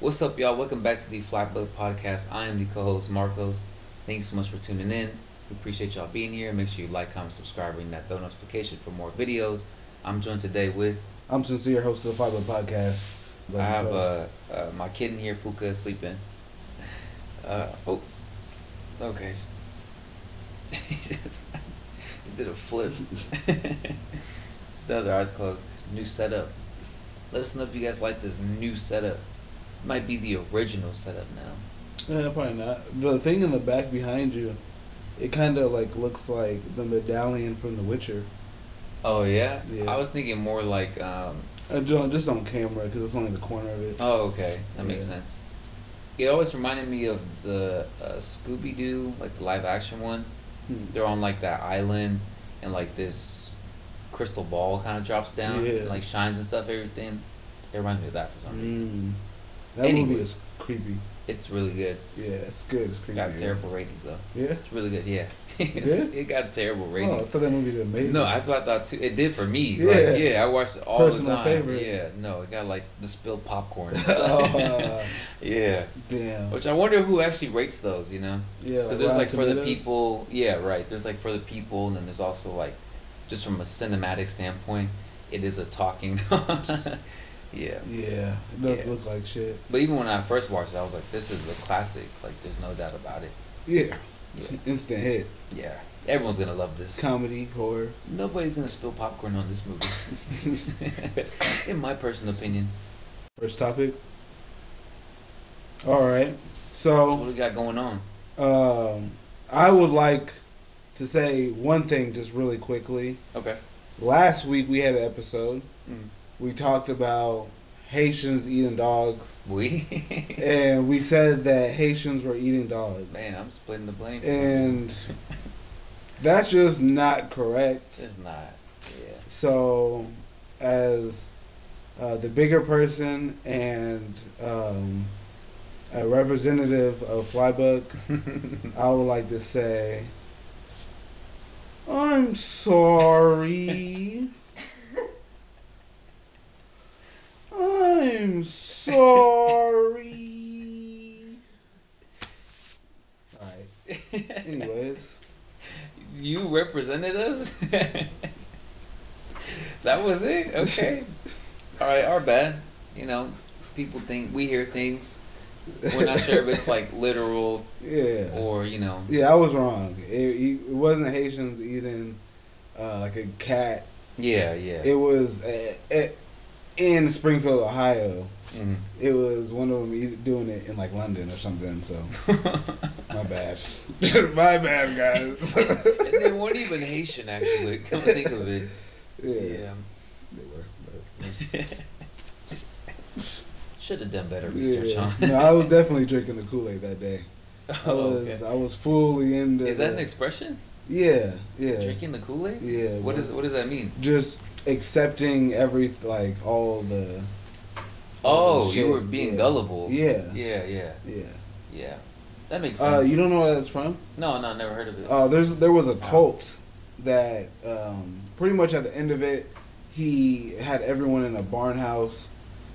What's up, y'all? Welcome back to the Flybuck Podcast. I am the co-host Marcos. Thanks so much for tuning in. We appreciate y'all being here. Make sure you like, comment, subscribe, ring that bell notification for more videos. I'm joined today with I'm sincere, host of the Five Podcast. I have uh, uh, my kitten here, Puka, is sleeping. Uh, oh, okay. he just, just did a flip. Still has our eyes closed. It's a new setup. Let us know if you guys like this new setup. Might be the original setup now. Yeah, probably not. The thing in the back behind you, it kind of like looks like the medallion from The Witcher. Oh yeah, Yeah. I was thinking more like. Um, Uh, just on camera because it's only the corner of it. oh okay, that makes sense. It always reminded me of the uh, Scooby Doo, like the live action one. Hmm. they're on like that island and like this crystal ball kind of drops down Yeah. and like shines and stuff everything it reminds me of that for some reason Mm. That Anyway. movie is creepy. it's really good Yeah, it's good. It's creepy. got yeah. terrible ratings though Yeah. it's really good yeah it got terrible ratings. Oh, I thought that movie did amazing. no that's what i thought too it did for me Yeah. like, yeah i watched it all Personal the time favorite. yeah no it got like the spilled popcorn and stuff oh, yeah damn. which i wonder who actually rates those you know Yeah. Because there's like for the people, yeah, right. There's like for the people, and then there's also like, just from a cinematic standpoint, it is a talking. Yeah, Yeah, it does Yeah. look like shit. but even when I first watched it, I was like, this is a classic. Like, there's no doubt about it. Yeah. Yeah, Instant hit. yeah. Everyone's gonna love this. Comedy, horror. Nobody's gonna spill popcorn on this movie. In my personal opinion. First topic. All right. So So, what we got going on? um, I would like to say one thing just really quickly. Okay. Last week we had an episode. Mm. We talked about Haitians eating dogs, We. and we said that Haitians were eating dogs. Man, I'm splitting the blame. And that's just not correct. it's not. Yeah. So, as uh, the bigger person and um, a representative of Flybuck, I would like to say, I'm sorry. I'm sorry. Alright. Anyways. You represented us? that was it? Okay. Alright, our bad. You know, people think we hear things. We're not sure if it's like literal Yeah. or, you know. Yeah, I was wrong. It, it wasn't Haitians eating uh, like a cat. Yeah, yeah. It was uh, uh, in Springfield, Ohio. Mhm. It was one of them doing it in like London or something. So my bad, my bad, guys. and they weren't even Haitian, actually. Come to think of it. yeah, Yeah. they were. Should have done better research, yeah. huh? no, I was definitely drinking the Kool Aid that day. I Oh, was, okay. I was fully into. Is that an expression? Yeah, yeah, Drinking the Kool Aid? yeah. What is what does that mean? just accepting every like all the. Oh, you were being yeah. gullible. Yeah, Yeah, yeah, yeah. yeah. That makes sense. Uh, you don't know where that's from? No, no, never heard of it. Uh, there's there was a cult that um, pretty much at the end of it, he had everyone in a barn house,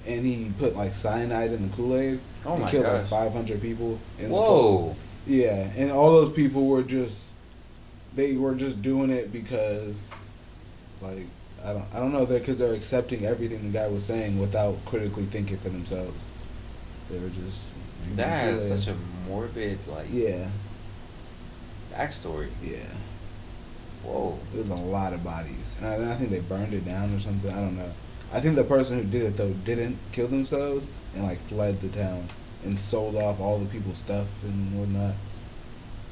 and he put like cyanide in the Kool Aid. oh he my killed like 500 people. In The. Whoa. Yeah, and all those people were just they were just doing it because, like I don't I don't know that because they're accepting everything the guy was saying without critically thinking for themselves. They were just That is such a morbid like yeah backstory. yeah. Whoa. There's a lot of bodies, and I, and I think they burned it down or something. I don't know. I think the person who did it though didn't kill themselves and like fled the town and sold off all the people's stuff and whatnot.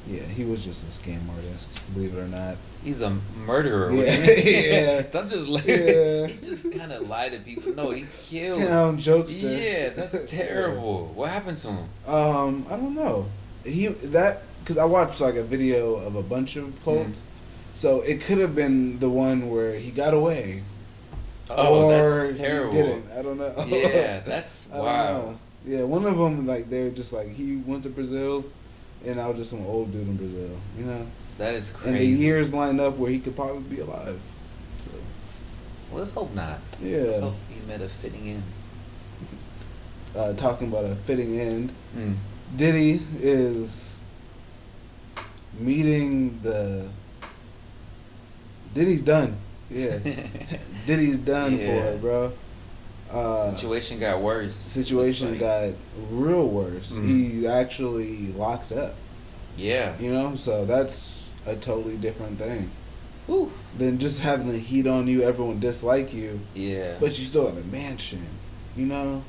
Yeah, he was just a scam artist, believe it or not. He's a murderer. Yeah. Yeah. Don't just let Yeah. He just kind of lied to people. No, he killed. Town jokester. Yeah, that's terrible. What happened to him? Um, I don't know. He that because I watched like a video of a bunch of cults, Mm-hmm. so it could have been the one where he got away. Oh, or that's terrible. didn't. I don't know. Yeah, that's wow. Yeah, one of them like they were just like he went to Brazil, and I was just some old dude in Brazil, you know. That is crazy. And the years lined up where he could probably be alive. So Well, let's hope not. yeah, Let's hope he met a fitting end. uh, talking about a fitting end. Mm. Diddy is meeting the. Diddy's done. Yeah, Diddy's done for Yeah. it, bro. Uh, situation got worse. situation like. got real worse. Mhm. He actually locked up. Yeah. You know, so that's a totally different thing Whew. than just having the heat on you. Everyone dislike you, Yeah. but you still have a mansion. You know.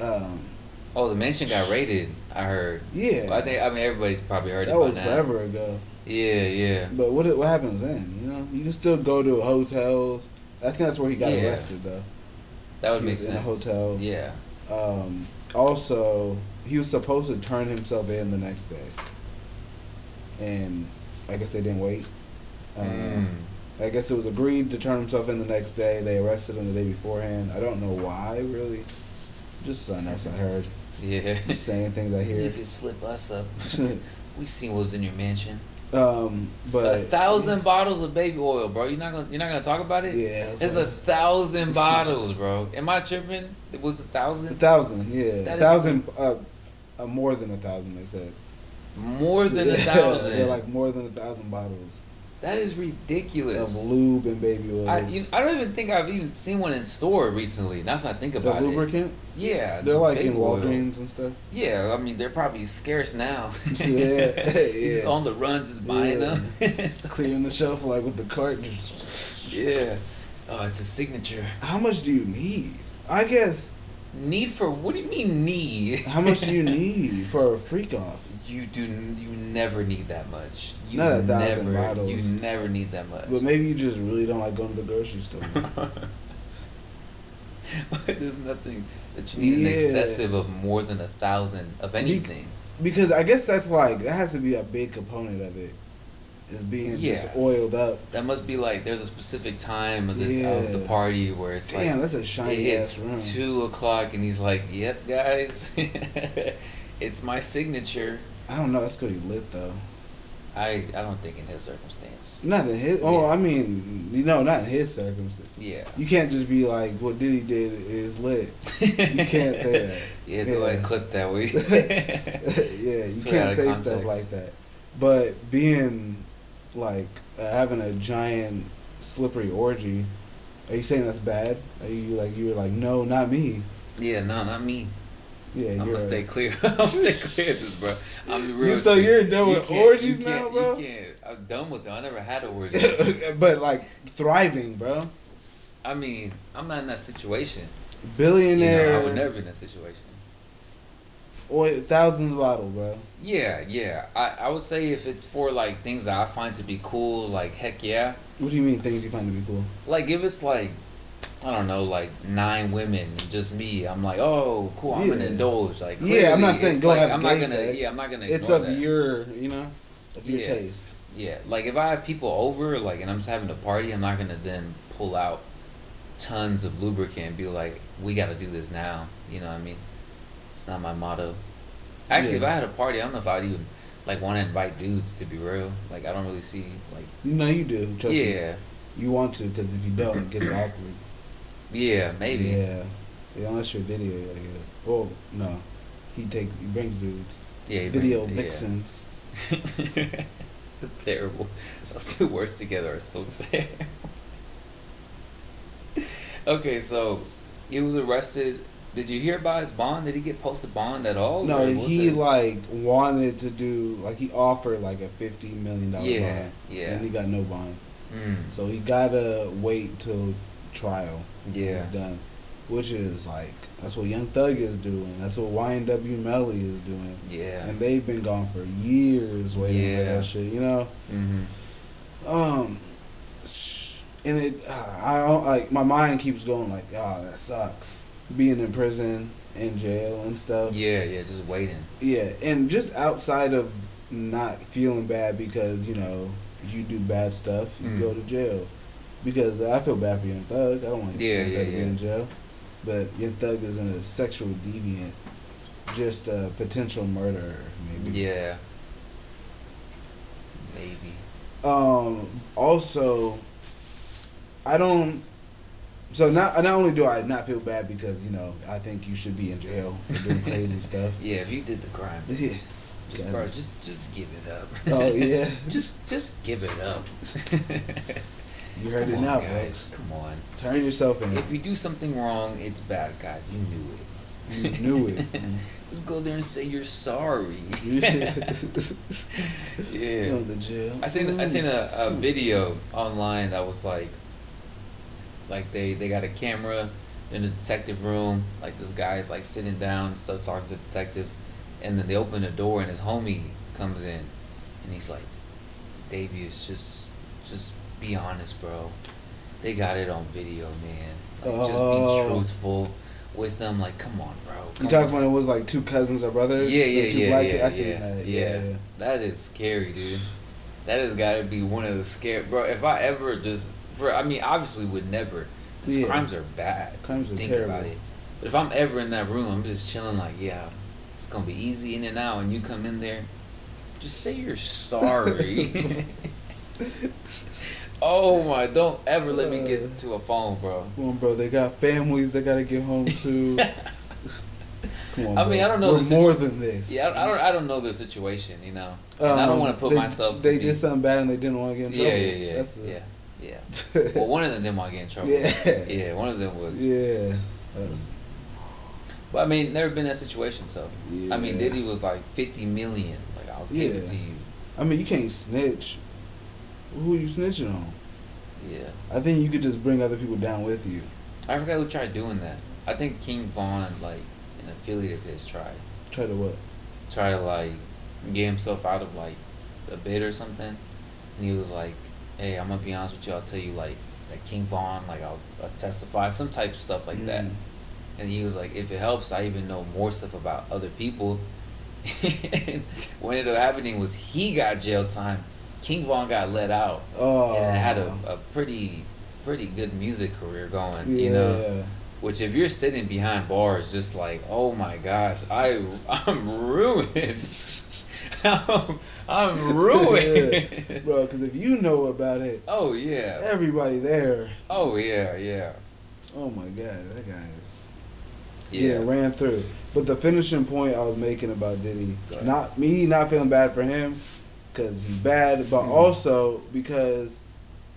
Um, oh, the mansion got raided. I heard. yeah, Well, I think. I mean, everybody probably heard that was now. forever ago. Yeah, yeah. But what what happens then? You know, you can still go to hotels. I think that's where he got Yeah. arrested though. That would he make sense. in a hotel. Yeah. Um, also, he was supposed to turn himself in the next day, and I guess they didn't wait. Um, Mm. I guess it was agreed to turn himself in the next day. They arrested him the day beforehand. I don't know why, really. Just something else I heard. Yeah. Just saying things I hear. You could slip us up. we seen what was in your mansion. Um, but a thousand bottles of baby oil, bro. You're not gonna you're not gonna talk about it. Yeah, it's It's a like- thousand bottles, bro. Am I tripping? It was a thousand. A thousand. yeah, That a thousand, uh, uh, more than a thousand. They said More than a thousand. They're like more than a thousand bottles that is ridiculous. of lube and baby oils. I, you, I don't even think I've even seen one in store recently. That's not think the about it. lubricant, Yeah, they're like in. Walgreens and stuff. Yeah, I mean they're probably scarce now. Yeah, He's on the run, just buying Yeah. them. Clearing the shelf like with the cart. yeah. Oh, it's a signature. How much do you need? I guess. Need for what do you mean need? How much do you need for a freak off? You do. You never need that much. You Not a thousand never, bottles. You never need that much. But maybe you just really don't like going to the grocery store. There's nothing that you need an excessive of more than a thousand of anything. because I guess that's like that has to be a big component of it. Is being just oiled up. That must be like there's a specific time of the, of the party where it's Damn, like that's a it shiny hits ass room. two o'clock and he's like, "Yep, guys, it's my signature." I don't know. That's gonna be lit though. I I don't think in his circumstance. Not in his. Oh, Yeah. I mean, you know, not in his circumstance. Yeah. You can't just be like, "What Diddy did is lit." You can't say that. Yeah, go Yeah. ahead, clip that. We. yeah, you put it out can't say context. stuff like that. But being like uh, having a giant slippery orgy, are you saying that's bad? Are you like you were like, no, not me. yeah, no, not me. Yeah, I'm gonna stay clear. I'm gonna stay clear of this, bro. I'm the real. So you're done You with can't- orgies you now, bro? You can't. I'm done with them. I never had a orgy. but like thriving, bro. I mean, I'm not in that situation. You Billionaire. know, I would never be in that situation. Oil, thousands of bottles, bro. Yeah, yeah. I, I would say if it's for like things that I find to be cool, like heck yeah. What do you mean things you find to be cool? Like if it's like I don't know, like nine women and just me, I'm like, oh, cool, I'm gonna indulge. Like, Yeah, I'm not saying go like, have I'm gay not gonna, sex. yeah, I'm not gonna. It's of that. your, you know, of your Yeah. taste. Yeah, like if I have people over, like, and I'm just having a party, I'm not gonna then pull out tons of lubricant and be like, we got to do this now. You know what I mean? It's not my motto. Actually, if I had a party, I don't know if I'd even like want to invite dudes. To be real, like I don't really see like. No, you do. Trust me. yeah, You want to because if you don't, it gets awkward. Yeah, maybe. Yeah. yeah. Unless you're video, like, yeah. Well, no. He takes, he brings dudes. Yeah, Video brings- yeah. vixens. it's terrible. Those two words together are so terrible. okay, so he was arrested. Did you hear about his bond? Did he get posted bond at all? No, he like wanted to do like he offered like a fifty million dollar Yeah, bond, yeah. and he got no bond. Mm, So he gotta wait till trial yeah. done, which is like that's what Young Thug is doing. That's what YNW Melly is doing, Yeah. and they've been gone for years waiting for that shit. You know, Mm-hmm. um, and it I don't like my mind keeps going like, oh, that sucks. Being in prison, in jail, and stuff. Yeah, yeah, just waiting. Yeah, and just outside of not feeling bad because you know you do bad stuff, you Mm. go to jail. Because I feel bad for Young Thug. I don't want Yeah, Young yeah, Thug to be in jail. But Young Thug isn't a sexual deviant, just a potential murderer, maybe. Yeah. Maybe. Um. Also, I don't. So not not only do I not feel bad because you know I think you should be in jail for doing crazy stuff. Yeah, if you did the crime, Yeah. just bro, just just give it up. Oh yeah. just just give it up. You heard Come it on, now, guys. folks. Come on. Turn yourself in. If you do something wrong, it's bad, guys. You knew it. You knew it. Just go there and say you're sorry. You yeah. Go to jail. I seen I seen a, a mm. video online that was like like they they got a camera in the detective room like this guy's like sitting down and stuff talking to the detective and then they open the door and his homie comes in and he's like Davius just just be honest bro they got it on video man like just Oh. be truthful with them like come on bro You come talking on. about it was like two cousins or brothers? Yeah, yeah, yeah, black yeah, kids? I yeah, that. yeah. Yeah. That is scary, dude. That has got to be one of the scary, bro. If I ever just, for I mean, obviously would never. 'cause Yeah. crimes are bad. Crimes are Think terrible. about it. But if I'm ever in that room, I'm just chilling, like, yeah, it's gonna be easy in and out, and you come in there, just say you're sorry. oh my! Don't ever let me get to a phone, bro. Come on, bro. They got families they gotta get home to. Come on, I mean, bro. I don't know We're more situ- than this. Yeah, I, don't. I don't know the situation, you know, and I don't Um, want to put they- myself. They did something bad and they didn't want to get in trouble. Yeah, yeah, yeah, That's yeah, a, yeah. Well, one of them didn't want to get in trouble. Yeah. Yeah, one of them was. yeah. Uh, But I mean, never been in that situation, so. I mean, Yeah. Diddy was like 50 million. Like, I'll give it to you. I mean, you can't snitch. Who you snitching on? Yeah. I think you could just bring other people down with you. I forgot who tried doing that. I think King Von, like, an affiliate of his, tried. Try to what? Try to, like, get himself out of, like, a bid or something. And he was like, hey, I'm going to be honest with you. I'll tell you, like, that King Von, like, I'll, I'll testify, some type of stuff like that. Mm. And he was like, if it helps, I even know more stuff about other people. and what ended up happening was he got jail time. King Von got let out Oh. and had a, a oh. pretty pretty good music career going. yeah. You know, which if you're sitting behind bars, just like, oh my gosh, I I'm ruined. I'm, I'm ruined. Bro, because if you know about it, oh yeah. everybody there. Oh yeah, yeah. Oh my god, that guy is. Yeah. Yeah, ran through. But the finishing point I was making about Diddy, not me not feeling bad for him, because he's bad, but Mhm. also because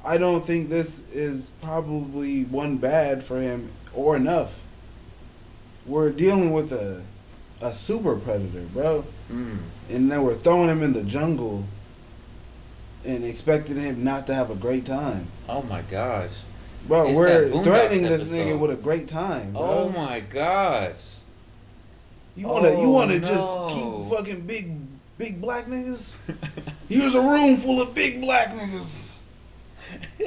I don't think this is probably one bad for him or enough. We're dealing with a a super predator, bro, Mm. and then we're throwing him in the jungle and expecting him not to have a great time. Oh my gosh. Bro, It's we're threatening this episode. nigga with a great time, bro. Oh my gosh. You wanna you Oh, wanna no. just keep fucking big big black niggas? Here's a room full of big black niggas.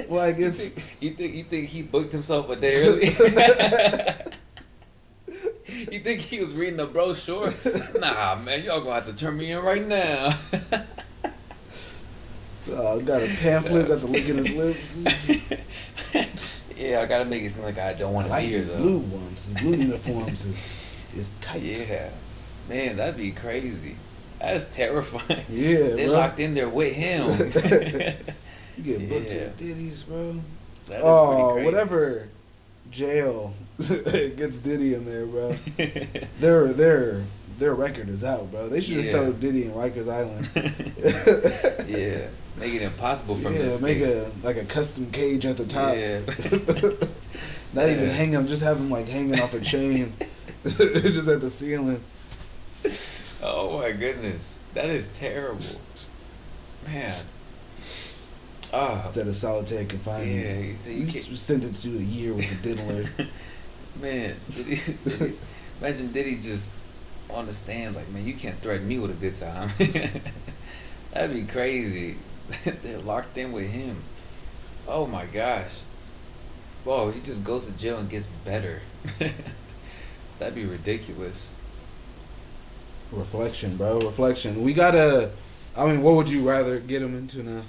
Like You it's think, you think you think he booked himself a day early? you think he was reading the brochure? Nah, man, y'all gonna have to turn me in right now. uh, got a pamphlet, got the lick in his lips. yeah, I gotta make it seem like I don't want to like here the though. blue ones. The blue uniforms is is tight. Yeah, man, that'd be crazy. That's terrifying. Yeah, they bro. locked in there with him. You get booked to Yeah. the ditties, bro. That is oh, whatever jail gets Diddy in there, bro. Their their their record is out, bro. They should Yeah. throw Diddy in Rikers Island. yeah, make it impossible for him to yeah, escape. make a like a custom cage at the top. Yeah. Not even hang him, just have him like hanging off a chain, just at the ceiling. Oh my goodness, that is terrible, man. Ah, Instead of solitary confinement. yeah. You see, you You sentenced to a year with a diddler. man. Did he, did he, imagine did he just on the stand like, man, you can't threaten me with a good time. That'd be crazy. They're locked in with him. Oh my gosh. Whoa, he just goes to jail and gets better. That'd be ridiculous. Reflection, bro. Reflection. We gotta. I mean, what would you rather get him into now?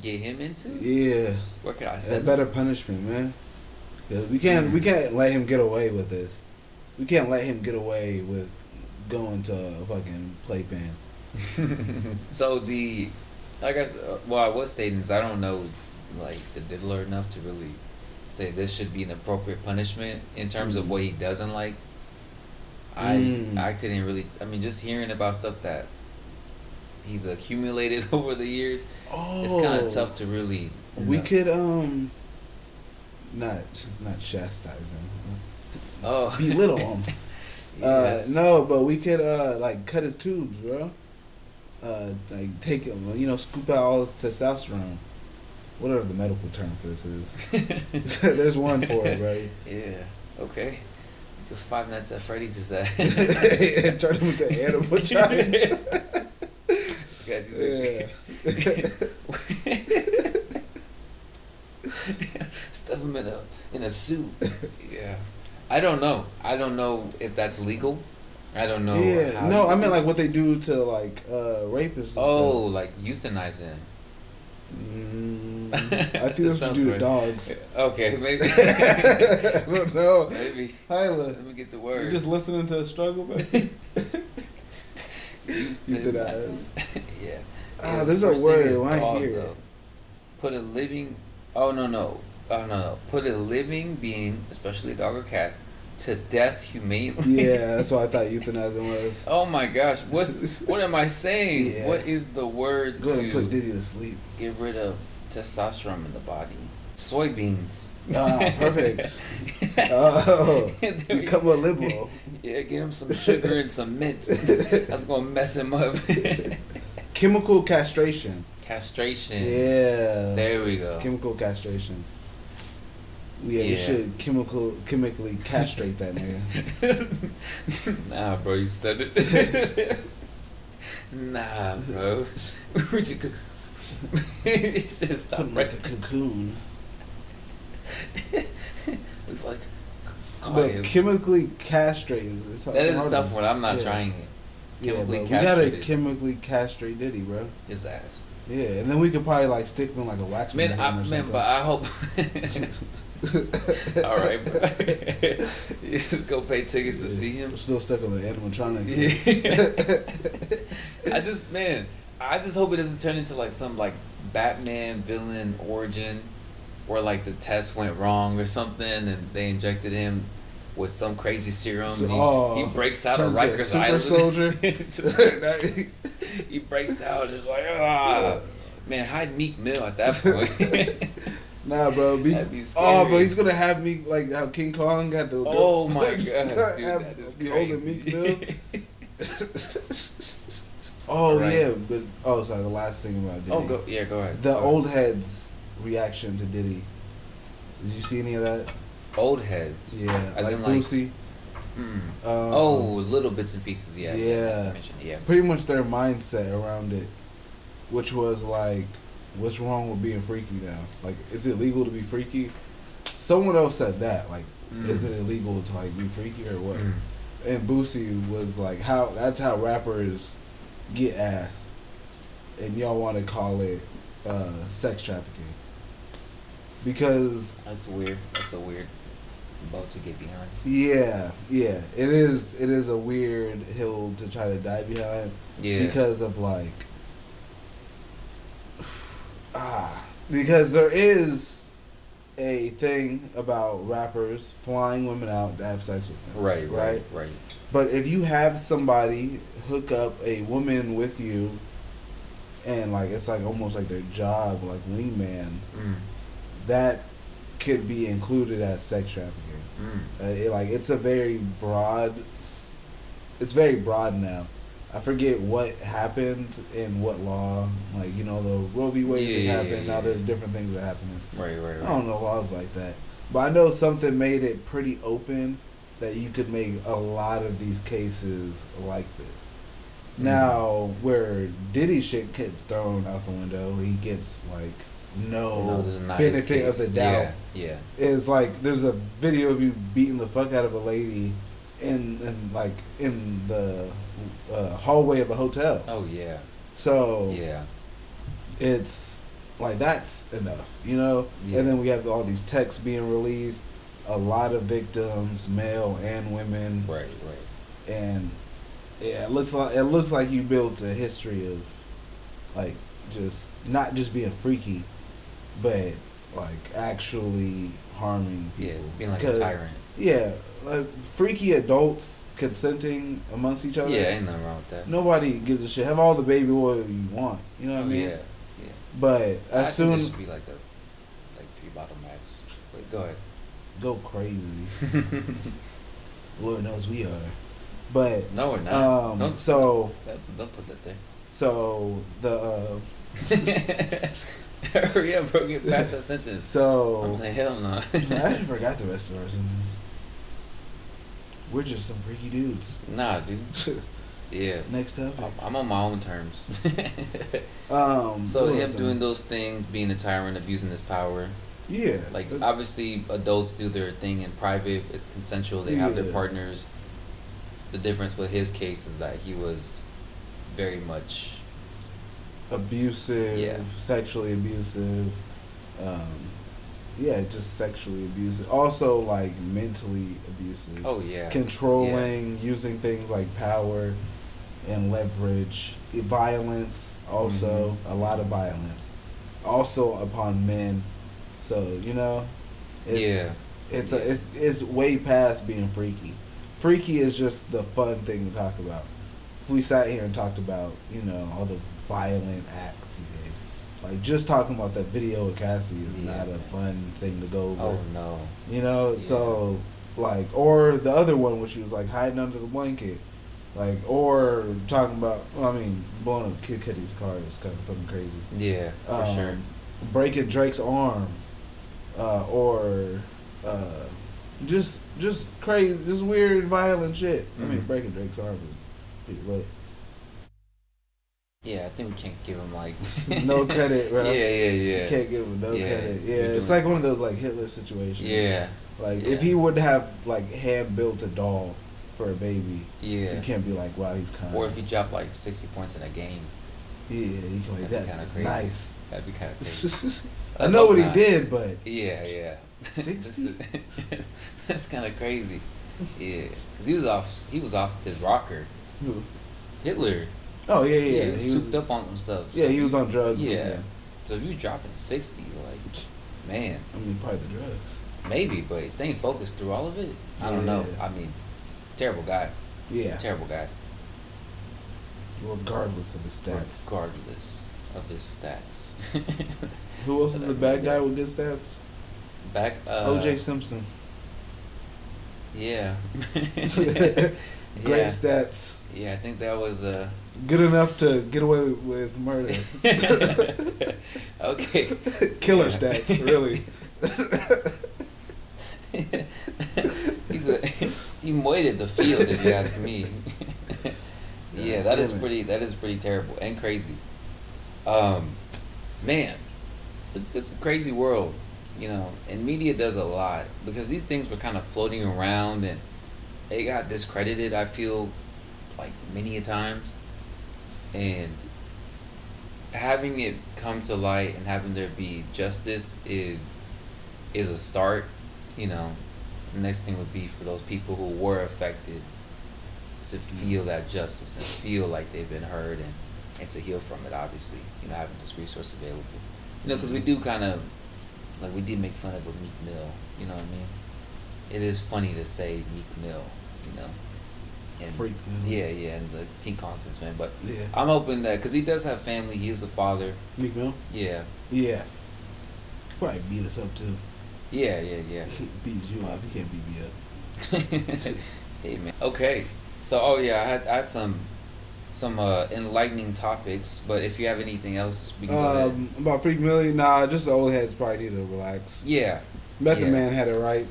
Get him into? Yeah, What could I say? better punishment, man. 'Cause we can't. We can't let him get away with this. We can't let him get away with going to a fucking playpen. so the, I guess, uh, well, I was stating is I don't know, like the diddler enough to really say this should be an appropriate punishment in terms of Mm. what he doesn't like. I Mm. I couldn't really. I mean, just hearing about stuff that he's accumulated over the years, Oh, it's kind of tough to really. We know. could um, not not chastise him, oh belittle him. Yes. Uh, no, but we could uh like cut his tubes, bro. Uh, like take him, you know, scoop out all his testosterone. Whatever the medical term for this is. There's one for it, right? Yeah. Okay. The Five Nights at Freddy's is that? and turn him into animatronics. Guy's yeah. Stuff him in a in a suit. Yeah. I don't know. I don't know if that's legal. I don't know. yeah. No, I mean like what they do to like uh rapists. Oh, like euthanize him. Mm, I That think that's what do to right. dogs. Okay, maybe. I don't know. maybe. Hyla, Let me get the word. you word. just listening to a struggle, baby? Euthanize. yeah. Ah, Yeah, there's the a word I dog, hear though. Put a living. Oh no no. Oh no no. Put a living being, especially a dog or cat, to death humanely. Yeah, that's what I thought euthanizing was. Oh my gosh. What's what am I saying? Yeah. What is the word Go and put to Diddy to sleep. get rid of testosterone in the body? Soybeans. Ah, perfect. Oh, become a liberal. Yeah, get him some sugar and some mint. That's gonna mess him up. Chemical castration. Castration. Yeah. There we go. Chemical castration. Yeah, we should chemical chemically castrate that nigga. nah, bro, you stuttered. nah, bro. You should Put stop right. like a cocoon. We like But him. chemically castrate is it's That is a tough one. I'm not yeah. trying it. Yeah, Chemically but we gotta castrated. chemically castrate Diddy, bro. His ass. Yeah, and then we could probably like stick him in like a wax Man, I, or man, something. but I hope. All right, bro. you just go pay tickets to see him. I'm still stuck on the animatronics. Yeah. I just man, I just hope it doesn't turn into like some like Batman villain origin, where like the test went wrong or something, and they injected him with some crazy serum. and he, Oh, he breaks out of Rikers super Island. soldier. Just- he breaks out and is like, ah, man, hide Meek Mill at that point. Nah, bro. Be, be oh, scary. he's gonna have me like how King Kong got the. oh my gosh, dude, have that is the older. Meek Mill. Oh Right. yeah, but oh, sorry. The last thing about Diddy. oh, go yeah, go ahead. The Go ahead. old heads reaction to Diddy. Did you see any of that? old heads. Yeah, as like in like. Boosie. Mm. Um, oh, little bits and pieces. Yeah. Yeah. you mentioned it, Yeah. pretty much their mindset around it, which was like, what's wrong with being freaky now? Like, is it legal to be freaky? Someone else said that. Like, Mm. is it illegal to like be freaky or what? Mm. And Boosie was like, how? That's how rappers get ass, and y'all want to call it uh, sex trafficking because That's weird. That's a weird boat to get behind. yeah, yeah, it is. It is a weird hill to try to die behind. Yeah. because of like ah because there is a thing about rappers flying women out to have sex with them right, right, right right. but if you have somebody hook up a woman with you and like it's like almost like their job like wingman Mm. that could be included as sex trafficking Mm. uh, it, like it's a very broad. It's very broad now. I forget what happened in what law. Like you know the Roe v. Wade Yeah, thing happened. yeah, now yeah. there's different things that happen. Right, right, right. I don't know laws like that, but I know something made it pretty open that you could make a lot of these cases like this. Mhm. Now, where Diddy shit gets thrown out the window, he gets like no, No, this is not his benefit of the doubt Yeah, yeah, is like there's a video of you beating the fuck out of a lady in, in like in the uh, hallway of a hotel. Oh yeah, So yeah. it's like that's enough, you know. Yeah. And then we have all these texts being released, a lot of victims, male and women, Right, right. and yeah, it looks like it looks like you built a history of like just not just being freaky, but like actually harming people. Yeah, being like a tyrant. Yeah, like freaky adults consenting amongst each other. Yeah, ain't nothing wrong with that. Nobody gives a shit. Have all the baby oil you want. You know what Oh, I mean? yeah, yeah. But I as think this soon should be like a like three bottle max. Wait, go ahead. go crazy. Lord knows we are. But no, we're not. um, don't, so that, don't put that there. so the uh, Hurry up, bro. Get past that sentence. I'm so like, hell no. I forgot the rest of our sentences. We're just some freaky dudes. nah, dude. Yeah. Next up, I'm- I'm on my own terms. um, so him doing it? those things, being a tyrant, abusing his power. yeah, Like obviously, adults do their thing in private. It's consensual. They have their partners. The difference with his case is that he was very much abusive, Yeah. sexually abusive. Um, yeah, just sexually abusive. Also, like mentally abusive. oh yeah controlling, using things like power and leverage, violence. Also, Mm-hmm. a lot of violence. Also upon men. So you know, it's, Yeah. it's a it's it's way past being freaky. Freaky is just the fun thing to talk about. If we sat here and talked about you know all the violent acts he did, like just talking about that video with Cassie is Yeah. not a fun thing to go over. Oh no. You know, Yeah. so like, or the other one, which she was like hiding under the blanket, like, or talking about. Well, I mean, blowing up Kid Cudi's car is kind of fucking crazy. Yeah, for Um, sure. Breaking Drake's arm, uh, or uh, just just crazy, just weird, violent shit. I mean, Mhm. breaking Drake's arm is pretty lit. Yeah, I think we can't give him like No credit, bro. Yeah, yeah, You yeah. can't give him no Yeah, credit. Yeah, it's doing- like one of those like Hitler situations. Yeah, Like Yeah. if he would have like hand built a doll for a baby, yeah. you can't be like, wow, he's kind. Or if he dropped like sixty points in a game, yeah, you can like That'd be that. kinda crazy. nice. that'd be kind of crazy. I know what he not. did, but Yeah, yeah. 60? That's kind of crazy. Yeah, because he was off. He was off his rocker. Hitler. oh yeah, yeah, Yeah, yeah. he was he was, up on some stuff. yeah, So he was on drugs. Yeah. Yeah, So if you dropping sixty, like, man, I mean, probably the drugs. maybe, but staying focused through all of it, I don't know. I mean, terrible guy. Yeah, Terrible guy. regardless of his stats. Regardless of his stats. Who else is the bad guy with good stats? Back. Uh, O.J. Simpson. Yeah. Great yeah. stats. Yeah, I think that was uh Good enough to get away with murder. okay. Killer Yeah. stats, really. He's a, he moited the field, if you ask me. yeah, that is Damn it. pretty. That is pretty terrible and crazy. Um, man, it's it's a crazy world, you know. And media does a lot because these things were kind of floating around and they got discredited. I feel like many a times, and having it come to light and having there be justice is is a start. You know, the next thing would be for those people who were affected to mm-hmm. feel that justice and feel like they've been heard and, and to heal from it. Obviously, you know, having this resource available. You know, because we do kind of like we did make fun of a Meek Mill. You know what I mean? It is funny to say Meek Mill. You know. And Freak Mill. Yeah, yeah, and the Teen Conference man. but Yeah. I'm hoping that because he does have family, he is a father. Meek Mill? Yeah, Yeah. Probably beat us up too. yeah, yeah, yeah. Beats you up. You can't beat me up. hey man. Okay. So oh yeah, I had I had some some uh, enlightening topics, but if you have anything else, we can go ahead. Um, about Freak Millie, nah, just the old heads probably need to relax. Yeah. Method Yeah. Man had it right.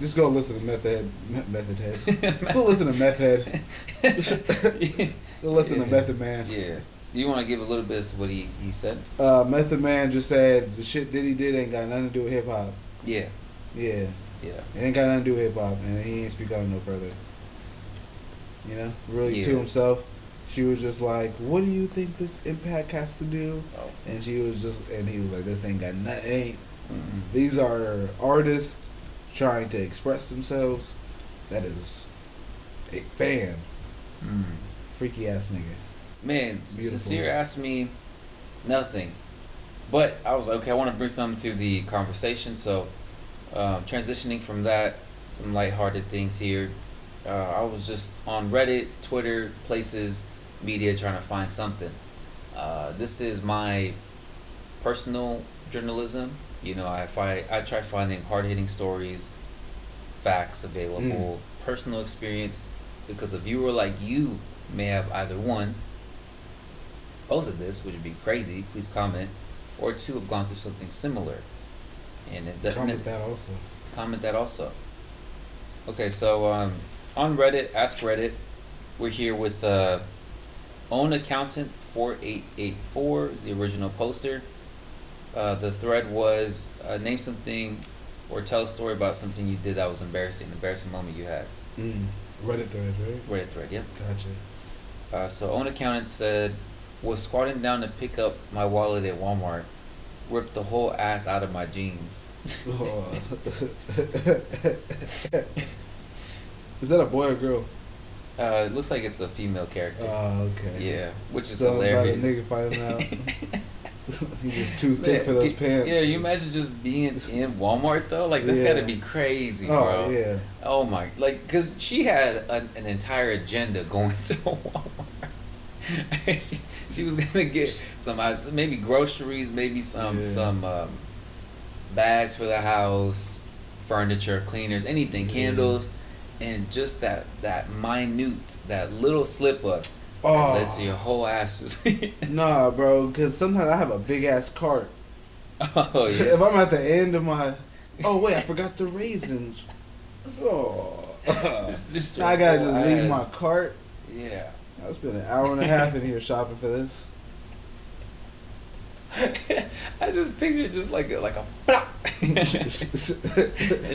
Just go listen to Method Head. Method Head. Go listen to Meth Head. Go listen to Yeah. Method Man. yeah. You want to give a little bit as to what he, he said? Uh, Method Man just said the shit that he did ain't got nothing to do with hip hop. Yeah. Yeah, Yeah. it ain't got nothing to do with hip hop, and he ain't speak on it no further. You know, really to himself. She was just like, "What do you think this impact has to do?" Oh. And she was just, and he was like, "This ain't got nothing. Ain't Mm-mm. These are artists trying to express themselves. That is a fan. Mm. Freaky ass nigga. Man, Beautiful. sincere asked me nothing. but I was like, okay. I want to bring something to the conversation. So, um, transitioning from that, some lighthearted things here. Uh, I was just on Reddit, Twitter, places, media, trying to find something. Uh, this is my personal journalism. You know, I find I try finding hard hitting stories, facts available, personal experience, because a viewer like you may have either one posted this, which would be crazy. Please comment, or two have gone through something similar, and it doesn't Comment that also. comment that also. Okay, so um, on Reddit, Ask Reddit, we're here with uh, own accountant four eight eight four, the original poster. Uh, the thread was uh, name something or tell a story about something you did that was embarrassing, embarrassing moment you had. Mm. Reddit thread, right? Reddit thread, yep. Gotcha. Uh, so own accountant said was squatting down to pick up my wallet at Walmart, ripped the whole ass out of my jeans. Is that a boy or girl? Uh, it looks like it's a female character. Oh, okay. yeah, which is Something about a hilarious. nigga finding out he's just too thick Man, for those pants. Yeah, you imagine just being in Walmart though. Like that's Yeah. got to be crazy, Oh bro. yeah. Oh my, like, cause she had an, an entire agenda going to Walmart. she, she was gonna get some uh, maybe groceries, maybe some Yeah. some um, bags for the house, furniture, cleaners, anything, Yeah. And just that that minute, that little slip up Oh. that led to your whole ass just. Nah, bro. Because sometimes I have a big ass cart. oh yeah. If I'm at the end of my, oh wait, I forgot the raisins. Oh. Just- just I gotta just whole leave my cart. Yeah. I spent an hour and a half in here shopping for this. I just picture just like a, like a and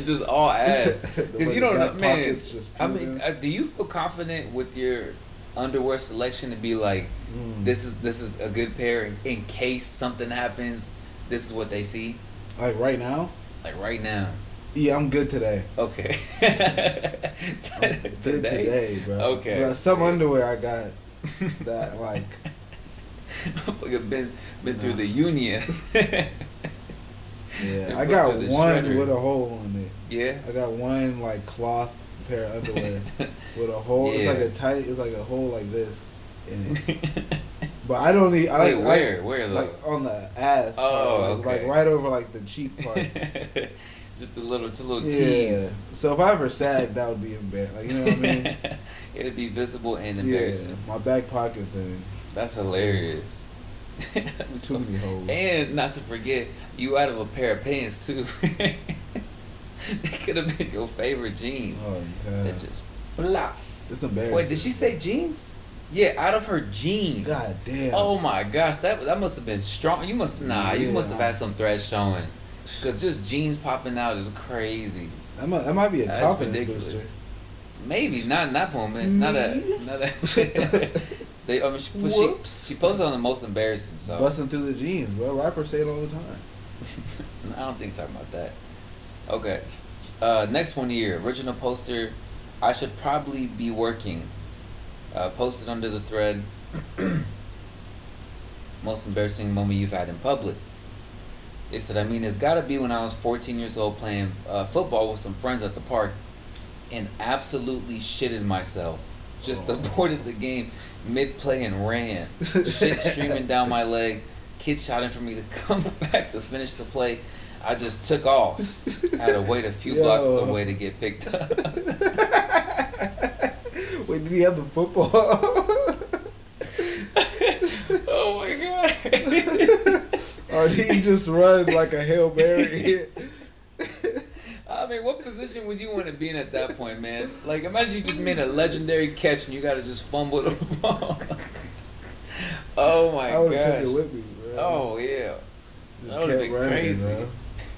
just all ass because you don't know, man. just I mean, uh, do you feel confident with your underwear selection to be like, Mm. this is this is a good pair in, in case something happens? This is what they see, Like right now? like right now. Yeah, I'm good today. Okay. I'm good today, bro. Okay. But some underwear I got that like I've been been through the union. Yeah. I got one shredder. with a hole in it. yeah. I got one like cloth pair of underwear with a hole. It's like a tight. It's like a hole like this in it. But I don't need. I Wait, like, where? I, where though? like on the ass. Oh, part, like, okay. like right over like the cheek part. just a little, just a little yeah. tease. So if I ever sag, that would be embarrassing. Like you know what I mean? It'd be visible and yeah. embarrassing. My back pocket thing. That's hilarious. Too many holes. and not to forget, you out of a pair of pants too. they could have been your favorite jeans. Oh That god. just blah. It's embarrassing. Wait, did she say jeans? Yeah, out of her jeans. God damn. Oh my gosh, that that must have been strong. You must nah, you must have had some threads showing. Cause just jeans popping out is crazy. That might, that might be a That's confidence ridiculous. booster. Maybe not in that moment. Not that. Not that. they. I mean, she, she, she posted on the most embarrassing. So Busting through the jeans, bro. Rappers say it all the time. I don't think talking about that. Okay. Uh, next one here, original poster. I should probably be working. Uh, posted under the thread. Most embarrassing moment you've had in public. It said, I mean, it's got to be when I was 14 years old playing uh, football with some friends at the park and absolutely shitted myself. Just aborted the game mid play and ran. Shit streaming down my leg. Kids shouting for me to come back to finish the play. I just took off. Had to wait a few blocks away to get picked up. Wait, did he have the football? oh my god. or did he just run like a Hail Mary? I mean, what position would you want to be in at that point, man? Like, imagine you just made a legendary catch and you got to just fumble the ball. oh my god! I would have took it with me, bro. Oh yeah. just that would've been running, crazy.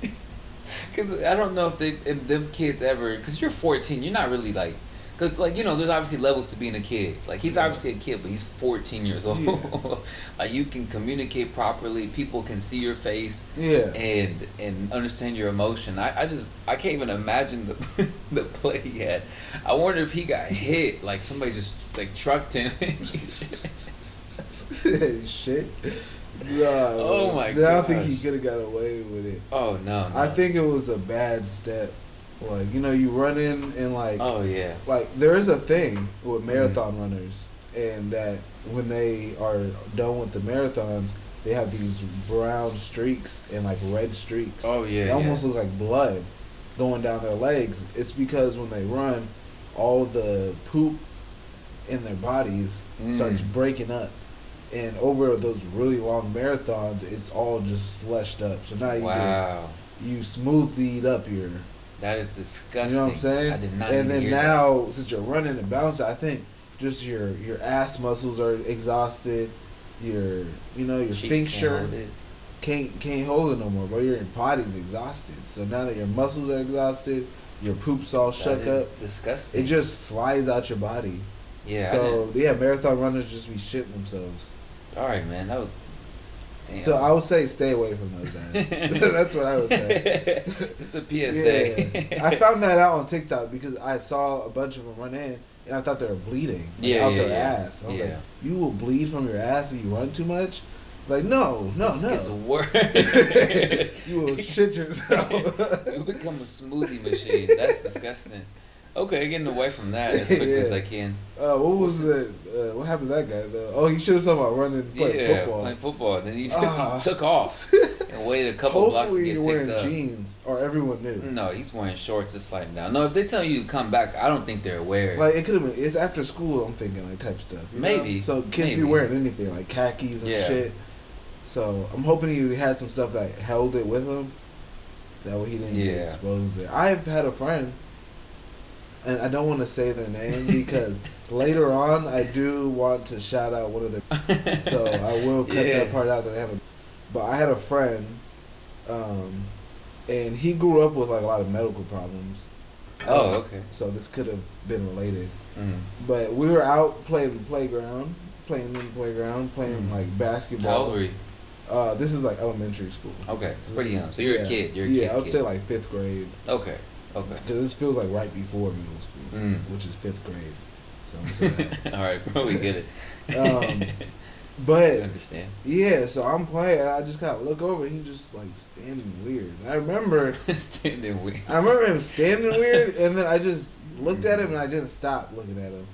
Cause I don't know if they if them kids ever because you're 14 you're not really like because like you know there's obviously levels to being a kid like he's Yeah. obviously a kid but he's 14 years old Yeah. like you can communicate properly people can see your face Yeah. and and understand your emotion I, I just I can't even imagine the the play he had I wonder if he got hit like somebody just like trucked him Shit. Nah, Oh my I don't think he could have got away with it. Oh no, no. I think it was a bad step. Like you know, you run in and like Oh yeah. like there is a thing with Mm-hmm. marathon runners, and that when they are done with the marathons, they have these brown streaks and like red streaks. Oh yeah. They yeah. almost look like blood going down their legs. It's because when they run, all the poop in their bodies Mm. starts breaking up. And over those really long marathons, it's all just slushed up. So now you Wow. just you smoothie up your That is disgusting. you know what I'm saying? I did not and then hear that. now, since you're running and bouncing, I think just your your ass muscles are exhausted. Your you know your Cheeks sphincter can't can't can't hold it no more, But Your body's exhausted. So now that your muscles are exhausted, your poop's all That is up. disgusting. It just slides out your body. yeah. So yeah, marathon runners just be shitting themselves. all right, man. That was. Damn. So I would say stay away from those guys. That's what I would say. Just a PSA. Yeah, I found that out on TikTok because I saw a bunch of them run in, and I thought they were bleeding like, Yeah, out yeah, their yeah. ass. I was like, "You will bleed from your ass if you run too much." Like, no, no, This no. gets worse. you will shit yourself. you become a smoothie machine. That's disgusting. Okay, getting away from that as quick as I can. uh, what was it? Uh, what happened to that guy though? Oh, he should have talking about running, playing yeah, football. playing football. Then he, Ah. he took off and waited a couple blocks to Hopefully, get you're picked wearing up. jeans, or everyone knew. No, he's wearing shorts to sliding down. No, if they tell you to come back, I don't think they're aware. Like it could have been. It's after school. I'm thinking like type stuff. you know? Maybe. So kids Maybe. be wearing anything like khakis and Yeah. shit. So I'm hoping he had some stuff that held it with him. That way he didn't get exposed there. I've had a friend, and I don't want to say their name because later on I do want to shout out one of the. So I will cut Yeah. that part out that I haven't. But I had a friend, um, and he grew up with like a lot of medical problems. Oh, okay. So this could have been related. Mm. But we were out playing in the playground, playing in the playground, playing Mm. like How basketball. old were you? Uh, this is like elementary school. Okay, so pretty young. So you're Yeah. a kid. You're a yeah, kid. I would kid. say like fifth grade Okay. Okay. because this feels like right before middle school, Mm. which is fifth grade. So I'm saying. All right, bro. We get it. Um, I But understand. yeah, so I'm playing. I just kind of look over. and He just like standing weird. And I remember, Standing weird. I remember him standing weird, and then I just looked at him and I didn't stop looking at him.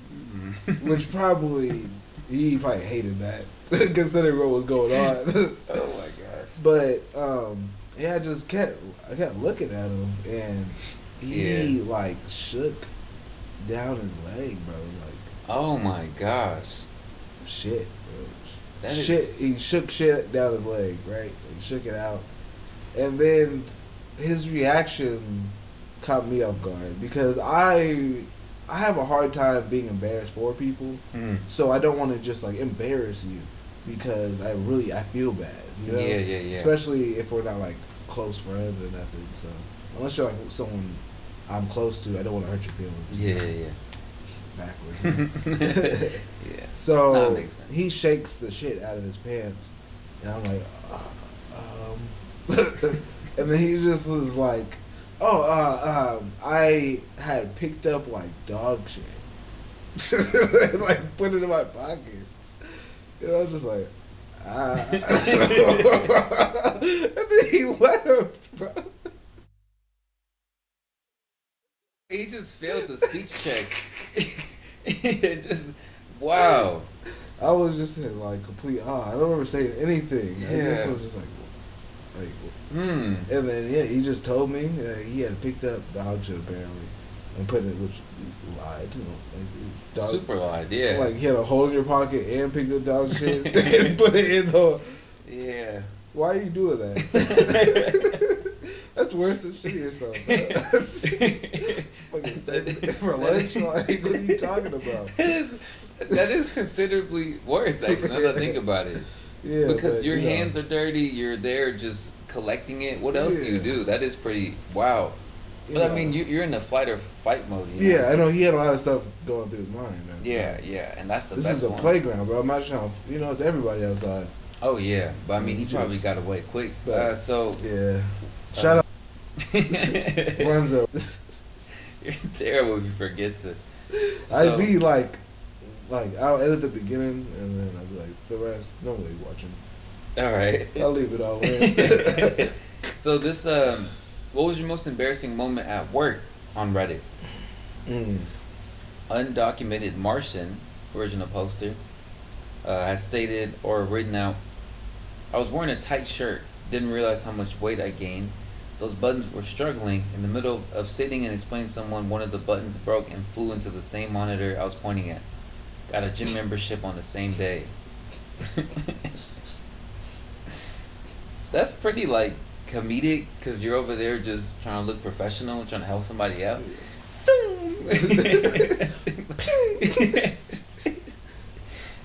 Mm. which probably he probably hated that considering what was going on. oh my gosh. but um, yeah, I just kept I kept looking at him and he Yeah. like shook down his leg, bro. Like Oh my gosh. shit, bro. That is- shit. He shook shit down his leg, right? He shook it out, and then his reaction caught me off guard because I I have a hard time being embarrassed for people. Mm. So I don't want to just like embarrass you because I really I feel bad. You know? Yeah, yeah, yeah. Especially if we're not like close friends or nothing. So unless you're like someone I'm close to, I don't want to hurt your feelings. Yeah, yeah, Backwards. yeah. so he shakes the shit out of his pants, and I'm like, uh, um, and then he just was like, oh, uh, um, I had picked up like dog shit, and, like put it in my pocket. You know, I was just like, ah. and then he left, bro. He just failed the speech check. It just wow. I was just in like complete awe. I don't remember saying anything. Yeah. I just was just like, like. Hmm. And then yeah, he just told me uh, he had picked up dog shit apparently, and put it which he lied, you know, like dog, Super lied. Yeah. like he had a hole in your pocket and picked up dog shit and put it in the. yeah. Why are you doing that? That's worse than shitting yourself. Fucking That- for lunch. Like, what are you talking about? That is, that is considerably worse, actually, now that I think about it. Yeah, because but, your you know, hands are dirty, you're there just collecting it. What else do you do? That is pretty wow. you But I mean, you, you're in the flight or fight mode. You know? Yeah, I know he had a lot of stuff going through his mind. Man. Yeah, yeah, and that's the This is a one. playground, bro. Imagine how you know it's everybody outside. Oh yeah, but I mean, he Just- probably got away quick. but- uh, so Yeah. Shout out you're terrible if you forget to. I'd be like, like I'll edit the beginning and then I'd be like the rest. Nobody watching. All right. I'll leave it all in. so this um, what was your most embarrassing moment at work on Reddit? mm. Undocumented Martian original poster uh, has stated or written out. I was wearing a tight shirt. Didn't realize how much weight I gained. Those buttons were struggling. In the middle of sitting and explaining to someone, one of the buttons broke and flew into the same monitor I was pointing at. Got a gym membership on the same day. That's pretty like comedic because you're over there just trying to look professional, trying to help somebody out.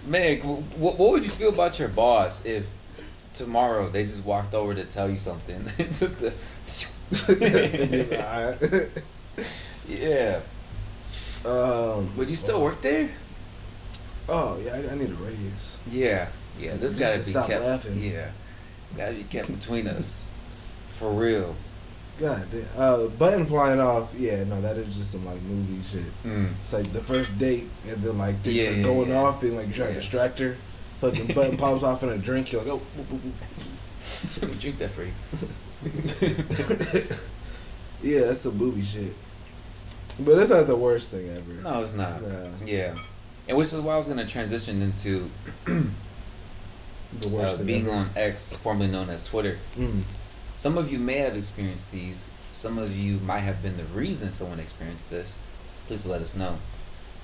Man, what, what would you feel about your boss if tomorrow they just walked over to tell you something? just to, yeah. Um, Would you still work there? Oh yeah, I, I need a raise. Yeah, yeah. This Just gotta to be stop kept. laughing. Yeah, gotta be kept between us, for real. God damn. Uh, button flying off. Yeah, no, that is just some like movie shit. Mm. It's like the first date, and then like things Yeah, are going yeah. off, and like you're trying Yeah. to distract her. Fucking button pops off in a drink. You're like, oh. boop, boop, boop. Let me drink that for you. yeah, that's some movie shit. But that's not the worst thing ever. No, it's not. No. Yeah, and which is why I was gonna transition into The worst uh, thing being ever. on X, formerly known as Twitter. Mm. Some of you may have experienced these. Some of you might have been the reason someone experienced this. Please let us know.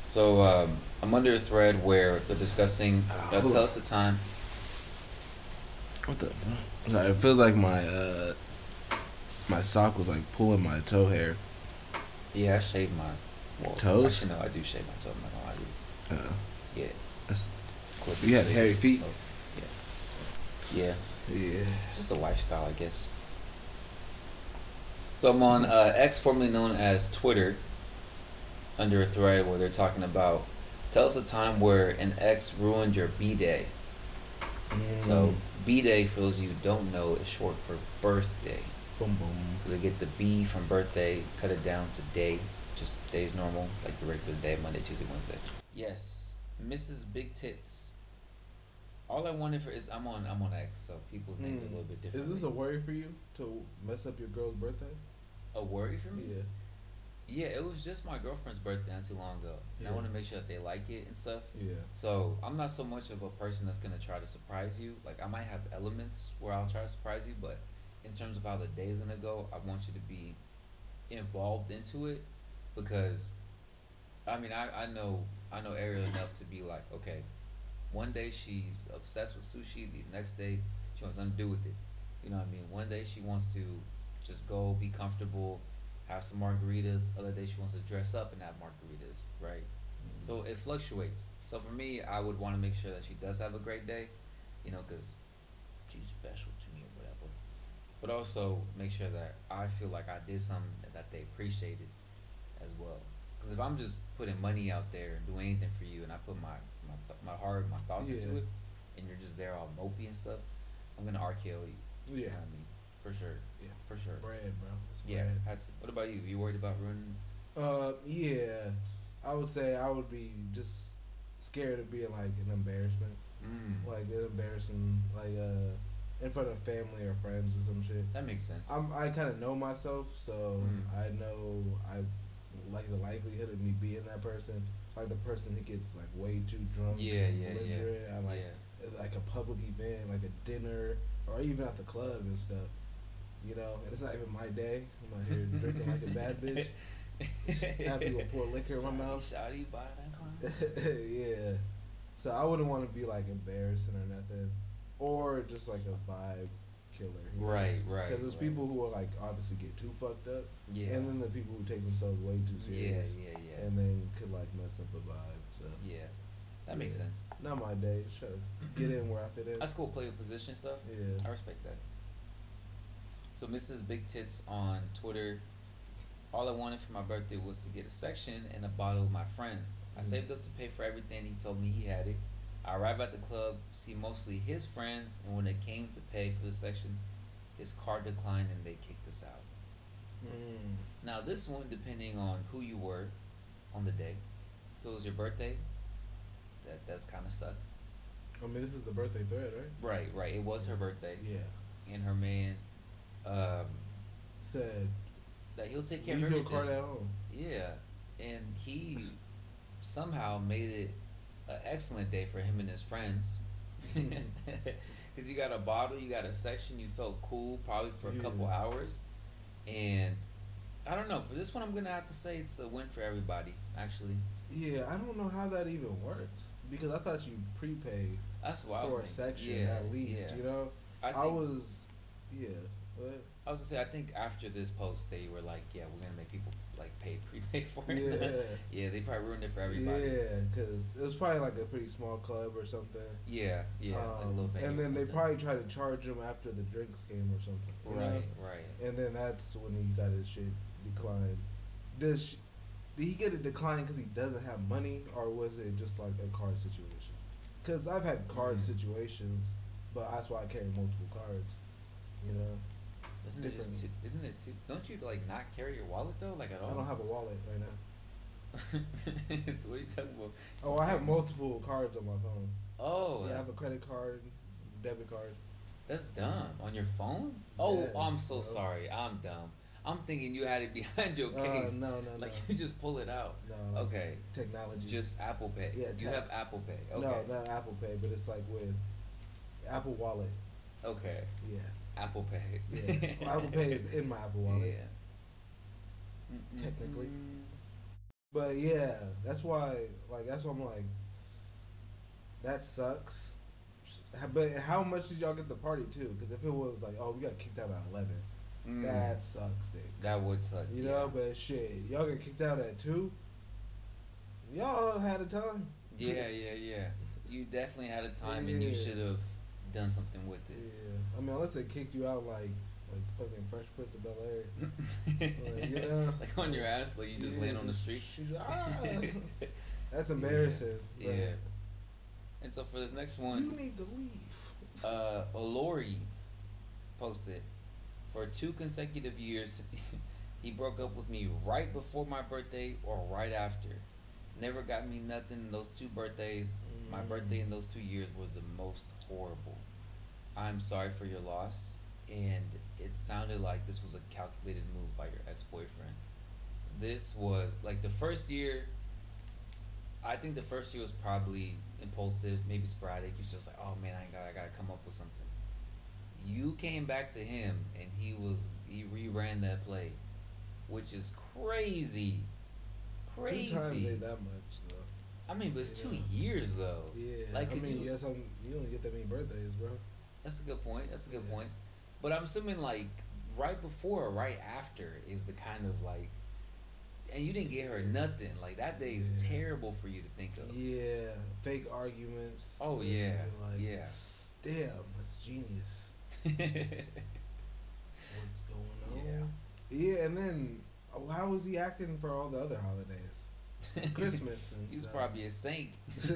So um, I'm under a thread where they're discussing. Ah, Uh, tell us the time. What the? fuck? Sorry, it feels like my uh, my sock was like pulling my toe hair. Yeah, I shave my well, Toes? Actually, no, I do shave my toes. I'm not gonna lie to you. Uh, Yeah. That's- Clip you had hairy feet. Oh, Yeah. Yeah. Yeah. It's just a lifestyle, I guess. So I'm on uh, X, formerly known as Twitter, under a thread where they're talking about tell us a time where an ex ruined your B day. So B day, for those of you who don't know, is short for birthday. boom boom. So they get the B from birthday, cut it down to day, just days normal, like the regular day, Monday, Tuesday, Wednesday. Yes, Mrs. Big Tits. All I wanted for is I'm on I'm on X, so people's names are a hmm. little bit different. Is this a worry for you to mess up your girl's birthday? a worry for me? Yeah. Yeah, it was just my girlfriend's birthday not too long ago. And I want to make sure that they like it and stuff. Yeah. So I'm not so much of a person that's gonna try to surprise you. Like I might have elements where I'll try to surprise you, but in terms of how the day's gonna go, I want you to be involved into it because I mean I, I know I know Ariel enough to be like, okay, one day she's obsessed with sushi, the next day she wants nothing to do with it. You know what I mean? One day she wants to just go be comfortable, have some margaritas. Other day she wants to dress up and have margaritas, right? Mm-hmm. So it fluctuates. So for me, I would want to make sure that she does have a great day, you know, because she's special to me or whatever. But also make sure that I feel like I did something that they appreciated as well. Because if I'm just putting money out there and doing anything for you, and I put my my, th- my heart, my thoughts into it, and you're just there all mopey and stuff, I'm gonna RKO you. You Yeah. know what I mean? For sure. Yeah. For sure. Bread, bro. Yeah. Had to. What about you? You worried about ruining? Uh, yeah. I would say I would be just scared of being like an embarrassment, Mm, like an embarrassing, like uh, in front of family or friends or some shit. that makes sense. I'm I kind of know myself, so Mm. I know I like the likelihood of me being that person, like the person who gets like way too drunk, Yeah, yeah, yeah. at like yeah. like a public event, like a dinner, or even at the club and stuff. You know, and it's not even my day. I'm out here drinking like a bad bitch. Happy to pour liquor in my mouth. Shawty, buy that clown. yeah. So I wouldn't want to be like embarrassing or nothing, or just like a vibe killer. you know? Right, right. Because there's right. people who are like obviously get too fucked up, Yeah. and then the people who take themselves way too serious, yeah, yeah. yeah, and then could like mess up a vibe. So yeah. That makes Yeah. sense. not my day. To get in where I fit in. That's cool. Play your position stuff. Yeah. I respect that. So Mrs. Big Tits on Twitter. All I wanted for my birthday was to get a section and a bottle with my friends. I Mhm. saved up to pay for everything. He told me he had it. I arrived at the club, see mostly his friends, and when it came to pay for the section, his card declined and they kicked us out. Mm. Now this one, depending on who you were on the day, if it was your birthday, that that's kind of suck. I mean, this is the birthday thread, right? Right, right. It was her birthday, Yeah. and her man um, Said that he'll take care leave of your everything. card at home. Yeah, and he somehow made it an excellent day for him and his friends. Because you got a bottle, you got a section, you felt cool probably for a couple hours. And I don't know, for this one, I'm going to have to say it's a win for everybody, actually. Yeah, I don't know how that even works because I thought you prepaid. That's what for a think. section Yeah, at least. yeah. You know, I, I, was, yeah. I was to say, I think after this post, they were like, yeah, we're going to make people like pay prepay for it. Yeah. yeah, they probably ruined it for everybody. yeah, because it was probably like a pretty small club or something. Yeah, yeah, like a Um, venue and then they probably tried to charge him after the drinks came or something. you know? Right, right. And then that's when he got his shit declined. Does did he get it declined because he doesn't have money, or was it just like a card situation? Because I've had card Mhm. situations, but that's why I carry multiple cards. You know, Isn't it just too, isn't it too? Don't you like not carry your wallet though, like at all? I don't have a wallet right now. so what are you talking about? Oh, I have multiple cards on my phone. Oh, yeah, I have a credit card, debit card. that's dumb. On your phone? Oh, Yes, I'm so sorry. I'm dumb. I'm thinking you had it behind your Uh, case. no, no, like no. you just pull it out. No, Okay, technology. just Apple Pay. Yeah, you have Apple Pay. no, Okay, not Apple Pay, but it's like with Apple Wallet. okay, Yeah, Apple Pay. yeah. Well, Apple Pay is in my Apple Wallet. Yeah. Technically. Mm-mm. But yeah, that's why. Like that's why I'm like, that sucks. But how much did y'all get the party too? Because if it was like, oh, we got kicked out at eleven, Mm. that sucks, dude. that would suck. You yeah. know, but shit, y'all get kicked out at two. Y'all had a time. Yeah, yeah, yeah. You definitely had a time, and you Yeah. should have done something with it. Yeah, I mean, unless they kicked you out like like fucking Fresh Prince of Bel Air. Like, you know? like on your ass, like you just Yeah, laying on the street. ah. That's embarrassing. but Yeah. And so for this next one, You need to leave. uh, Olori posted for two consecutive years. he broke up with me right before my birthday or right after. Never got me nothing in those two birthdays. My Mm. birthday in those two years were the most horrible. I'm sorry for your loss, and it sounded like this was a calculated move by your ex boyfriend. This was like the first year. I think the first year was probably impulsive, maybe sporadic. He was just like, "Oh man, I got, I gotta come up with something." You came back to him, and he was he reran that play, which is crazy, crazy. Two times ain't that much though. I mean, but it's two years though. Yeah, Like, I mean, you- you, got some, you don't get that many birthdays, bro. That's a good point. That's a good Yeah. point. But I'm assuming like right before or right after is the kind of like, and you didn't get her nothing. Like that day is Yeah. terrible for you to think of. Yeah, fake arguments. Oh yeah, like, yeah. Damn, that's genius. What's going on? Yeah. Yeah, and then oh, how was he acting for all the other holidays? Christmas and he was probably a saint.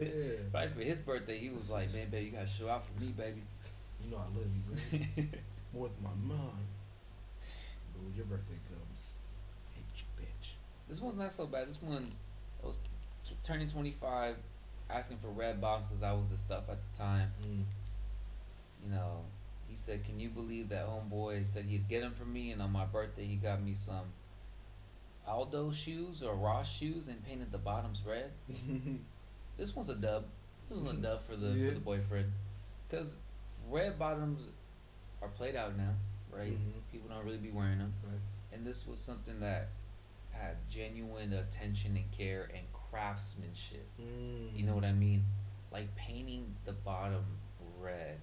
Yeah. Right for his birthday, he was like, "Man, baby, you gotta show out for me, baby." You know I love you, man. More than my mom. But when your birthday comes, I hate you, bitch. This one's not so bad. This one's I was t- turning 25, asking for red bombs because that was the stuff at the time. Mm. you know, he said, "Can you believe that homeboy said he'd get them for me?" And on my birthday, he got me some Aldo shoes or Ross shoes and painted the bottoms red. This one's a dub. This one's a dub for the Yeah. for the boyfriend, because red bottoms are played out now, right? Mhm. People don't really be wearing them, Right. and this was something that had genuine attention and care and craftsmanship. Mm. You know what I mean? Like painting the bottom red.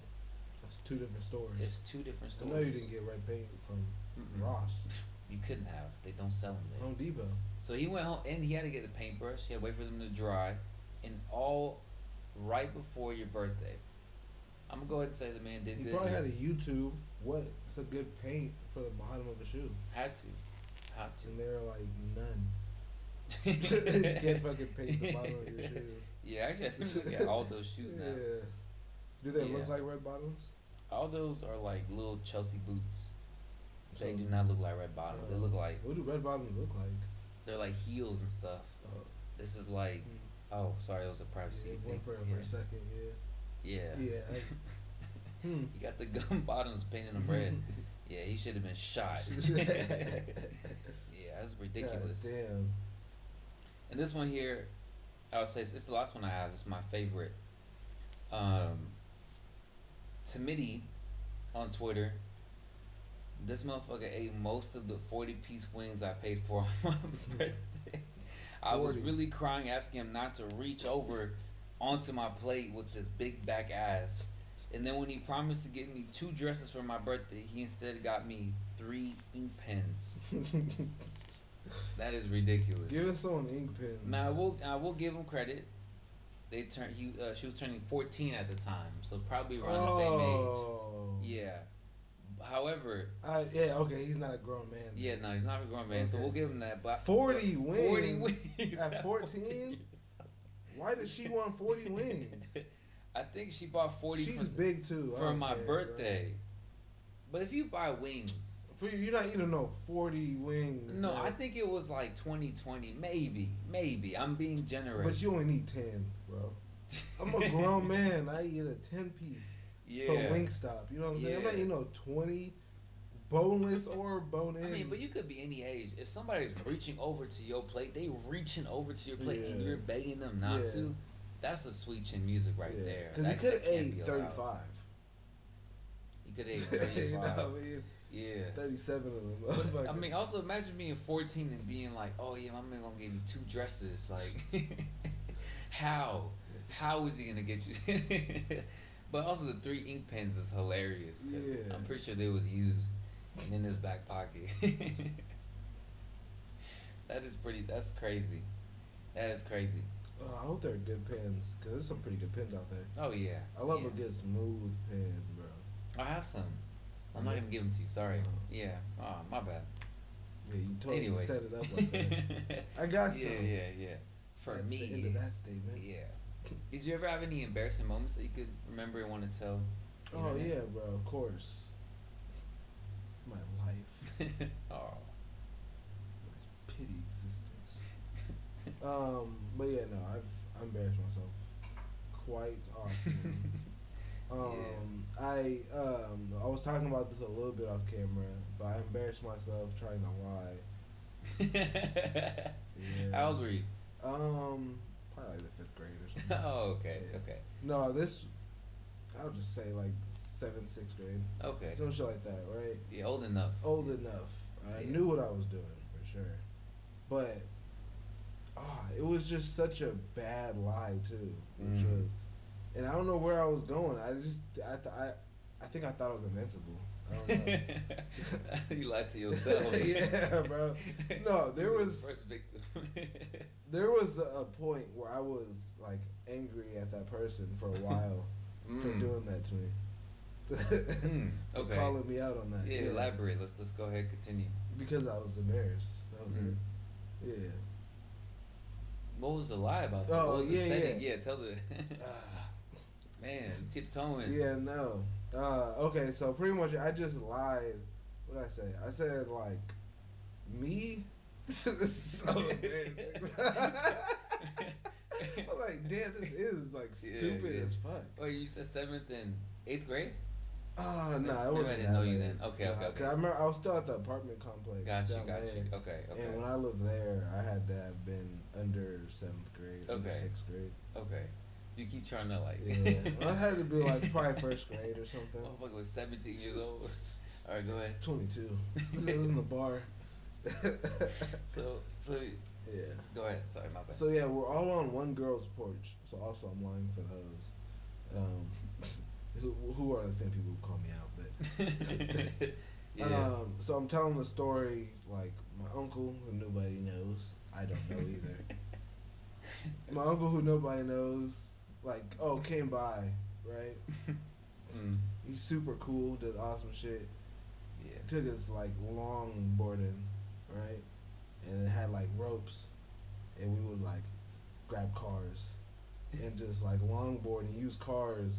That's two different stories. It's two different stories. I know you didn't get red paint from Mm-mm. Ross. You couldn't have. They don't sell them there. Home Depot. So he went home and he had to get a paintbrush. He had to wait for them to dry, and all right before your birthday. I'm gonna go ahead and say the man did He good. probably had a YouTube. What's a good paint for the bottom of a shoe? had to, had to. And they're like none. you can't fucking paint the bottom of your shoes. yeah, actually, I think we got all those shoes now. Yeah. Do they Yeah. look like red bottoms? All those are like little Chelsea boots. They do not look like red bottoms. they Uh, look like What do red bottoms look like? they're like heels and stuff. Uh, This is like oh sorry, it was a privacy yeah, thing. for, for Yeah. a second, yeah. Yeah. Yeah. hmm. He got the gum bottoms painted on red. Yeah, he should have been shot. yeah, that's ridiculous. God damn. And this one here, I would say it's, it's the last one I have. It's my favorite. Um, Timidity on Twitter. This motherfucker ate most of the forty piece wings I paid for on my birthday. I was really crying, asking him not to reach over onto my plate with this big back ass. And then when he promised to get me two dresses for my birthday, he instead got me three ink pens. That is ridiculous. Giving someone ink pens. Now I will I will give him credit. They turned he uh, she was turning fourteen at the time, so probably around the same oh. age. Yeah. However, I, yeah, okay, he's not a grown man. yeah, no, he's not a grown man, so we'll give him that. But 40 wings Forty wings at 14? Why does she want 40 wings? I think she bought forty She's for, big too. For my care, bro. birthday. But if you buy wings, For you, you're not eating no 40 wings. no, bro. I think it was like twenty twenty, maybe, maybe. I'm being generous. But you only need 10, bro. I'm a grown man. I eat a 10 piece yeah. from Wingstop. You know what I'm saying? I'm not Yeah. eating no 20 boneless or bone in. I mean, but you could be any age. If somebody's reaching over to your plate, they reaching over to your plate, and you're begging them not Yeah. to. That's a sweet chin music right there. Because That- could have ate 35. He could have ate you know thirty-five. what I mean? yeah. 37 of them. But, I mean, also imagine being 14 and being like, "Oh yeah, my man gonna give you two dresses." Like, how? How is he gonna get you? But also, the three ink pens is hilarious. Yeah. I'm pretty sure they was used and in his back pocket. that is pretty. That's crazy. That is crazy. Uh, I hope they're good pens because there's some pretty good pens out there. Oh yeah. I love yeah. a good smooth pen, bro. I have some. I'm not gonna give them to you. Sorry. Oh. Yeah. Oh, my bad. Yeah, you totally Anyways. set it up like that. I got some. Yeah, yeah, yeah. For That's me, the end of that statement. yeah. Did you ever have any embarrassing moments that you could remember and want to tell? Oh yeah, bro. Of course. My life, oh. my pity existence. Um, but yeah, no, I've I embarrassed myself quite often. Um, I um, I was talking about this a little bit off camera, but I embarrassed myself trying to lie. Yeah. How old were you? Um, probably like the fifth grade something. Oh, okay, Yeah. okay, No, this I'll just say like seventh, sixth grade, okay. some shit like that, right? Yeah, old enough. Old enough. I Yeah. knew what I was doing for sure, but ah, it was just such a bad lie too, which Mm. was, and I don't know where I was going. I just I th- I I think I thought I was invincible. I don't know. you lied to yourself. yeah, bro. No, there was- first victim. There was a, point where I was like angry at that person for a while for Mm. doing that to me. Mm, For okay. calling me out on that. Yeah, elaborate. Let's let's go ahead. Continue. Because I was embarrassed. That was Mhm. it. Yeah. What was the lie about? That? Oh, what was the yeah, yeah. Yeah, tell the Ah. man tiptoeing. Yeah, no. Uh, okay, so pretty much I just lied. What did I say? I said like me. this is so embarrassing. I'm like, damn, this is like stupid yeah. as fuck. Oh, you said seventh and eighth grade? Maybe- no, I maybe wasn't. I didn't know you then. Okay, okay, Nah, okay. 'cause I remember I was still at the apartment complex. Got you, got there. you. Okay, okay. And when I lived there, I had to have been under seventh grade, under Okay. sixth grade. okay. You keep trying to like. Yeah, I had to be like probably first grade or something. Motherfucker was 17 years old. All right, go ahead. Twenty-two. this was in the bar. So, so yeah. go ahead. Sorry, my bad. So yeah, we're all on one girl's porch. So also I'm lying for those. Um, who who are the same people who call me out, but yeah. Um, so I'm telling the story like my uncle who nobody knows. I don't know either. my uncle who nobody knows, like oh came by, right? Mm, He's super cool, does awesome shit. yeah. Took us like long boarding, right? And it had like ropes, and we would like grab cars and just like longboard and use cars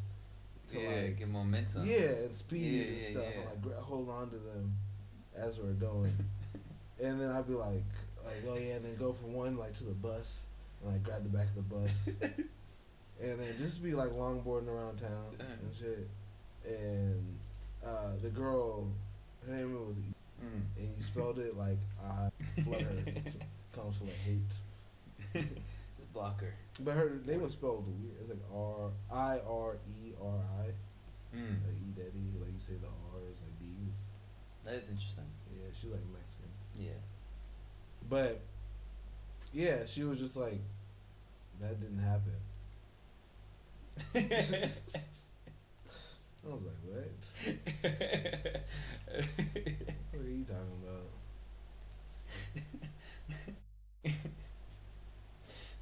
to Yeah, like get momentum. yeah, and speed Yeah, and yeah, stuff. yeah. And, like hold on to them as we're going. and then I'd be like, like oh yeah, and then go from one like to the bus and like grab the back of the bus. and then just be like longboarding around town and shit. And uh, the girl, her name was, E, Mm. and you spelled it like I flood her comes full of hate. Just block her. But her name was spelled weird. It's like R I R E R I. Mm. Like E Daddy, like you say the R's like D's. That is interesting. Yeah, she's like Mexican. Yeah. But yeah, she was just like, that didn't happen. I was like, what? What are you talking about?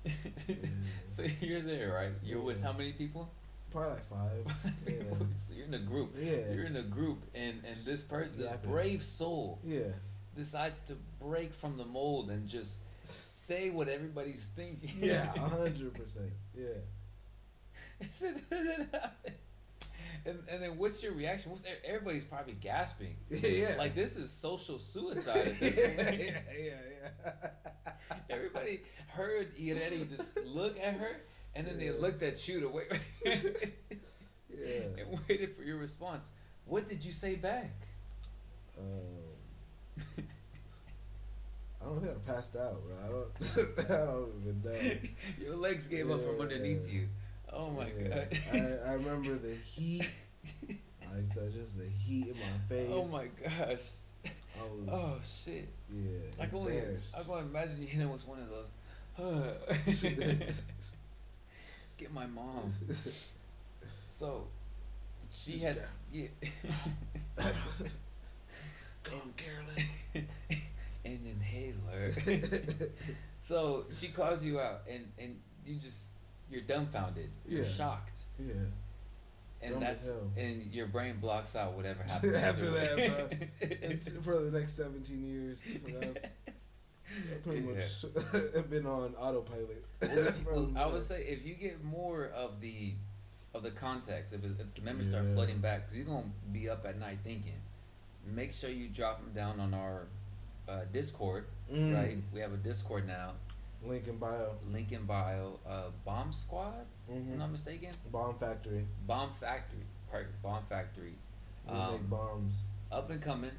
so you're there, right? You're with how many people? Probably like five. yeah. so you're in a group. Yeah. You're in a group, and and this person, this brave soul, yeah. decides to break from the mold and just say what everybody's thinking. Yeah, a hundred percent. Yeah. and and then what's your reaction? What's everybody's probably gasping? Yeah. Like this is social suicide. Yeah, yeah, yeah, yeah. Everybody heard Irene just look at her, and then they looked at you to wait yeah. and waited for your response. What did you say back? Um, I don't think I passed out, bro. I don't. I don't even know. Your legs gave up from Yeah. underneath you. Oh my Yeah. god. I, I remember the heat, like the, just the heat in my oh face. oh my gosh. I was, Oh shit. yeah, I can only. I can only imagine you hitting with one of those. Get my mom. So she had go. yeah. Come Carolyn. an inhaler. so she calls you out, and and you just you're dumbfounded. You're Yeah. shocked, Yeah. and Dumb that's and your brain blocks out whatever happened After that, bro. For the next 17 years, you know, I pretty Yeah. much have been on autopilot. Well, from, I uh, would say if you get more of the of the context, if, if the memories start flooding back, because you're gonna be up at night thinking. Make sure you drop them down on our uh, Discord, mm, right? We have a Discord now. Link in bio. Link in bio. Uh, Bomb Squad, if I'm not mistaken. Bomb Factory. Bomb Factory, perfect. Bomb Factory. We Um, make bombs. up and coming.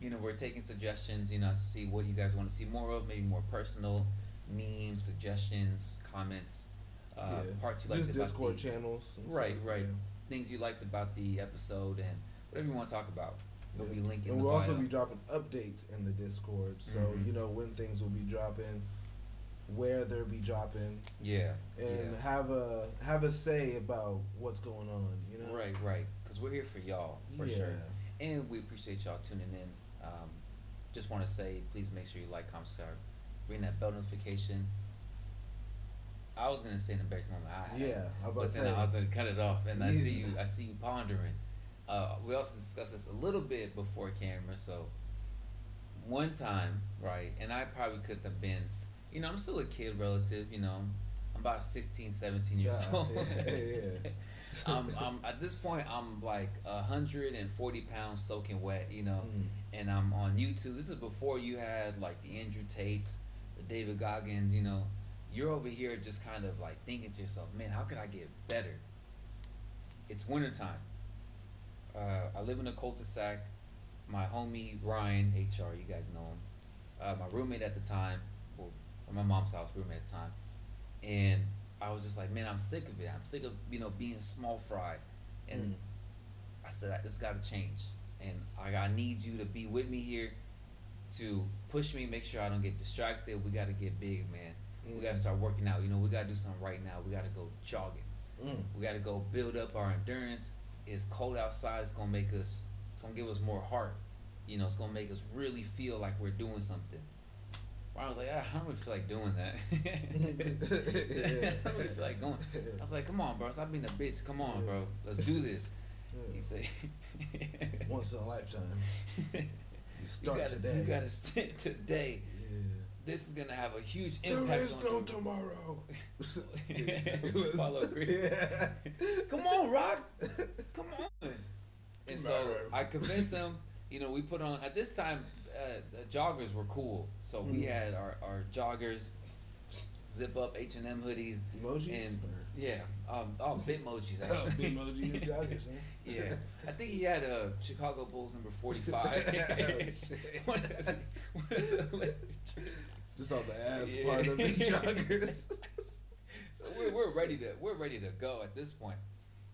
You know, we're taking suggestions. You know, to see what you guys want to see more of. Maybe more personal memes, suggestions, comments, uh, yeah. parts you liked Just about Discord the, channels. Right, right. yeah. things you liked about the episode, and whatever you want to talk about. Be Yeah. linked in And we'll bio. also be dropping updates in the Discord, so Mhm. you know when things will be dropping, where they'll be dropping, yeah, and yeah. have a have a say about what's going on. You know, right, right. Because we're here for y'all for yeah. sure, and we appreciate y'all tuning in. Um, just want to say, please make sure you like, comment, subscribe, ring that bell notification. I was gonna say an embarrassing moment. I had, Yeah, I but then. I was gonna cut it off, and I see you. I see you pondering. Uh, we also discussed this a little bit before camera. So one time, right, and I probably could have been, you know, I'm still a kid relative. You know, I'm about 16, 17 years Yeah, old. yeah, yeah. I'm, I'm at this point. I'm like hundred and forty pounds soaking wet. You know, Mm. and I'm on YouTube. This is before you had like the Andrew Tates, the David Goggins. You know, you're over here just kind of like thinking to yourself, man, how can I get better? It's wintertime. Uh, I live in a cul-de-sac. My homie Ryan HR, you guys know him. Uh, my roommate at the time, at my mom's house, roommate at the time, and I was just like, man, I'm sick of it. I'm sick of you know being small fry, and Mm. I said, it's got to change. And I, I need you to be with me here to push me, make sure I don't get distracted. We got to get big, man. We got to Mm. start working out. You know, we got to do something right now. We got to go jogging. Mm. We got to go build up our endurance. It's cold outside. It's going to make us, it's to give us more heart. You know, it's going to make us really feel like we're doing something. I was like, ah, I don't really feel like doing that. I don't really feel like going. I was like, come on, bro. Stop being a bitch. Come on, bro. Let's do this. He said, Once in a lifetime. You you start gotta, today. You gotta start today. Yeah. This is gonna have a huge impact is on no you. tomorrow. Follow Chris. Yeah. Come on, Rock. Come on. And so I convinced him. You know, we put on at this time. Uh, the joggers were cool, so we Mm. had our, our joggers, zip up H and M hoodies, Emojis? And- Yeah, um, oh, Bitmojis Oh, actually. Bitmoji joggers, huh? yeah, I think he had a Chicago Bulls number forty-five. Oh, shit. One of the- one of the Lakers. Just on the ass Yeah. part of the joggers. So we're, we're ready to we're ready to go at this point,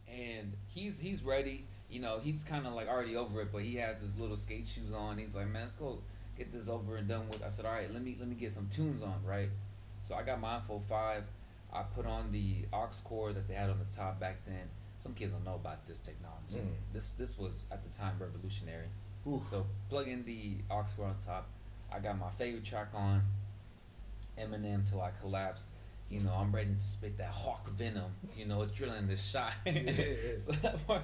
and he's he's ready. You know, he's kind of like already over it, but he has his little skate shoes on. He's like, man, let's go get this over and done with. I said, all right, let me let me get some tunes on, right? So I got my iPhone five. I put on the aux cord that they had on the top back then. Some kids don't know about this technology. Mm. This this was at the time revolutionary. Ooh. So plug in the aux cord on top. I got my favorite track on, Eminem till I collapse. You know, I'm ready to spit that hawk venom. You know, it's drilling the shot. Yeah. so that part,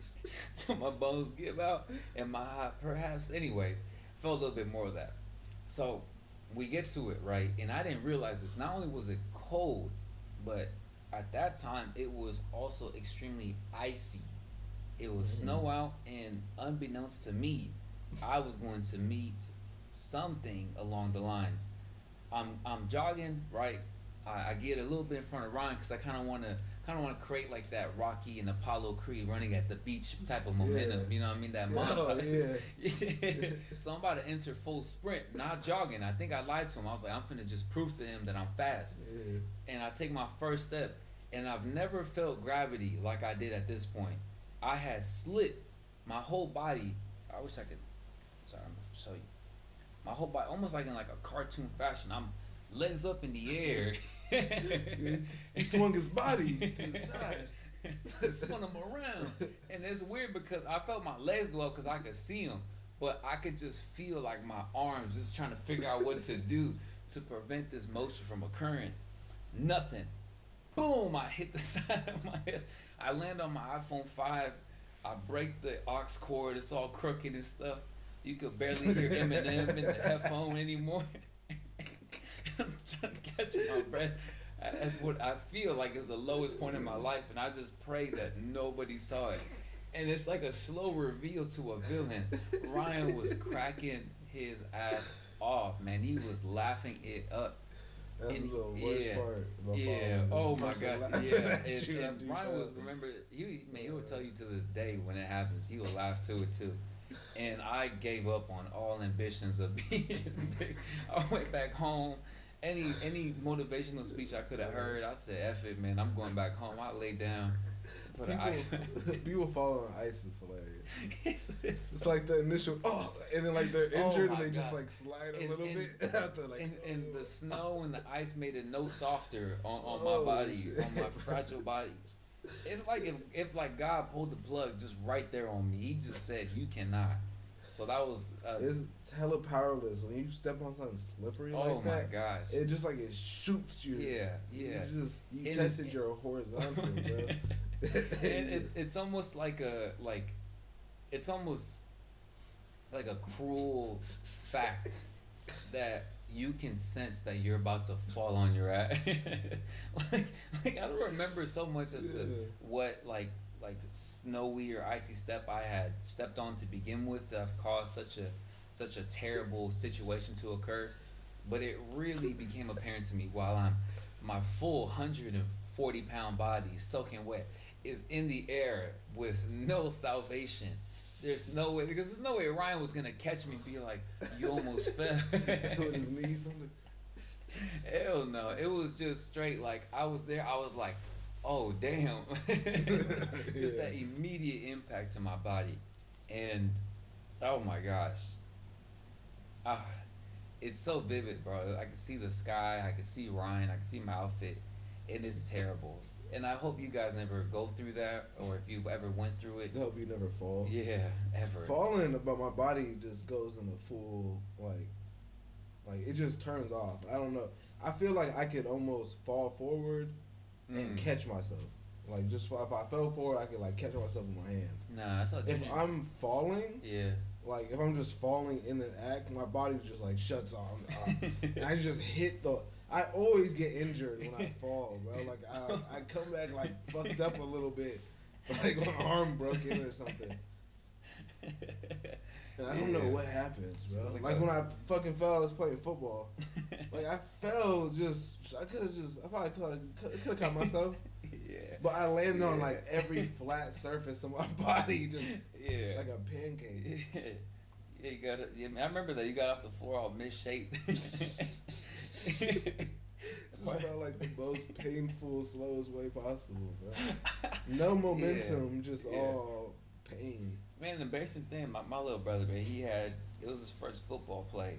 till my bones give out and my heart perhaps. Anyways, felt a little bit more of that. So we get to it right, and I didn't realize this. Not only was it cold, but at that time it was also extremely icy. It was Mhm. snow out, and unbeknownst to me, I was going to meet something along the lines. I'm I'm jogging right. I, I get a little bit in front of Ryan because I kind of want to kind of want to create like that Rocky and Apollo Creed running at the beach type of momentum. Yeah. You know what I mean? That Oh, montage. so I'm about to enter full sprint, not jogging. I think I lied to him. I was like, I'm finna just prove to him that I'm fast. Yeah. And I take my first step, and I've never felt gravity like I did at this point. I had slipped my whole body. I wish I could. Sorry, I'm gonna show you. My whole body, almost like in like a cartoon fashion. I'm legs up in the air. He swung his body to the side. spun him around, and it's weird because I felt my legs go up because I could see him, but I could just feel like my arms just trying to figure out what to do to prevent this motion from occurring. Nothing. Boom! I hit the side of my head. I land on my iPhone five. I break the aux cord. It's all crooked and stuff. You could barely hear Eminem in the headphone anymore. I'm trying to catch my breath at at what I feel like is the lowest point in my life, and I just pray that nobody saw it. And it's like a slow reveal to a villain. Ryan was cracking his ass off, man. He was laughing it up. That's And- the worst yeah, part. about Yeah. Oh my gosh. Yeah. And, you and Ryan will remember. He man, he will tell you to this day when it happens. He will laugh to it too. And I gave up on all ambitions of being big. I went back home. Any any motivational speech I could have heard, I said, "F it, man. I'm going back home." I lay down, put an ice. People, people falling on ice is hilarious. it's, it's, It's like the initial oh, and then like they're Oh injured my and they just like slide a And- little and- bit after like. and, and the oh. snow and the ice made it no softer on, on Oh, my body, shit. on my fragile body. It's like if, if like God pulled the plug just right there on me. He just said you cannot. So that was uh, it's, hella powerless when you step on something slippery oh like my that. gosh. It just like it shoots you. yeah, yeah. You just you And- tested your horizontal, bro. and it, it's almost like a like it's almost like a cruel fact that you can sense that you're about to fall on your ass. like, like I don't remember so much as to what like like snowy or icy step I had stepped on to begin with to have caused such a such a terrible situation to occur. But it really became apparent to me while I'm my full hundred and forty pound body soaking wet is in the air with no salvation. There's no way because there's no way Ryan was gonna catch me and be like, "You almost fell." With his knees on the Hell no! It was just straight like I was there. I was like, "Oh damn!" just that immediate impact to my body, and oh my gosh, ah, it's so vivid, bro. I can see the sky. I can see Ryan. I can see my outfit, and it's terrible. And I hope you guys never go through that, or if you ever went through it. help you never fall. Yeah, ever. Falling, but my body just goes in a full like, like it just turns off. I don't know. I feel like I could almost fall forward and Mm. catch myself. Like just if I fell forward, I could like catch myself with my hands. Nah, that's not. If I'm falling, yeah. like if I'm just falling in an act, my body just like shuts off, off. and I just hit the. I always get injured when I fall, bro. Like I, I come back like fucked up a little bit, like my arm broken or something. And I don't know what happens, bro. Like Like when I fucking fell, I was playing football. Like I fell, just I could have just I probably could could have caught myself. Yeah. But I landed on like every flat surface of my body, just yeah. like a pancake. yeah. Yeah, you got it. Yeah, I remember that you got off the floor all misshaped. Just felt like the most painful, slowest way possible, bro. No momentum, just Yeah. all pain. Man, the embarrassing thing, my, my little brother, man, he had it was his first football play,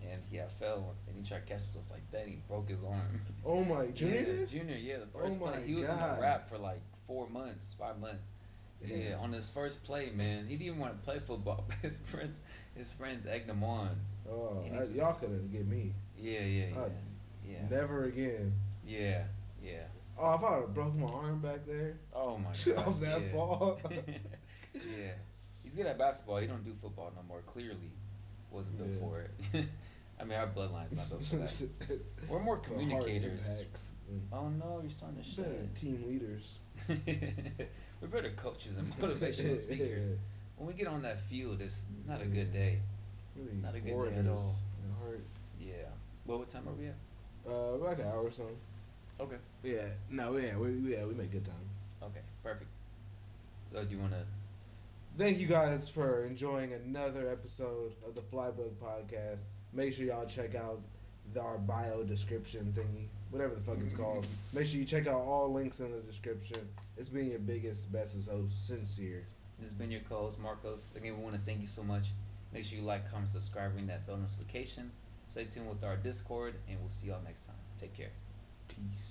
and he had fell and he tried to catch himself like that. And he broke his arm. Oh my, junior yeah, junior, yeah, the Oh first my play. He was in God. the rap for like four months, five months. Yeah, Damn. on his first play, man, he didn't even want to play football. But his friends, his friends egged him on. Oh, I- just- y'all couldn't get me. Yeah, yeah, yeah, yeah, Never again. yeah, yeah. Oh, if I would have broke my arm back there Oh my god, off that yeah. fall. yeah, he's good at basketball. He don't do football no more. Clearly, wasn't built Yeah. for it. I mean, our bloodline's not built for that. We're more communicators. Mm. Oh no, you're starting to Better team leaders. We're better coaches and motivational speakers. When we get on that field, it's not a good day. Really Not a good day at all. Yeah. Well, what time are we at? Uh, we're like an hour or so. Okay. Yeah, no, yeah, we yeah we make good time. Okay. Perfect. So, do you want to? Thank you guys for enjoying another episode of the Flybuck Podcast. Make sure y'all check out the, our bio description thingy, whatever the fuck it's mm-hmm. called. Make sure you check out all links in the description. It's been your biggest, bestest host, sincere. This has been your co-host Marcos. Again, we want to thank you so much. Make sure you like, comment, subscribe, ring that bell notification. Stay tuned with our Discord, and we'll see y'all next time. Take care. Peace.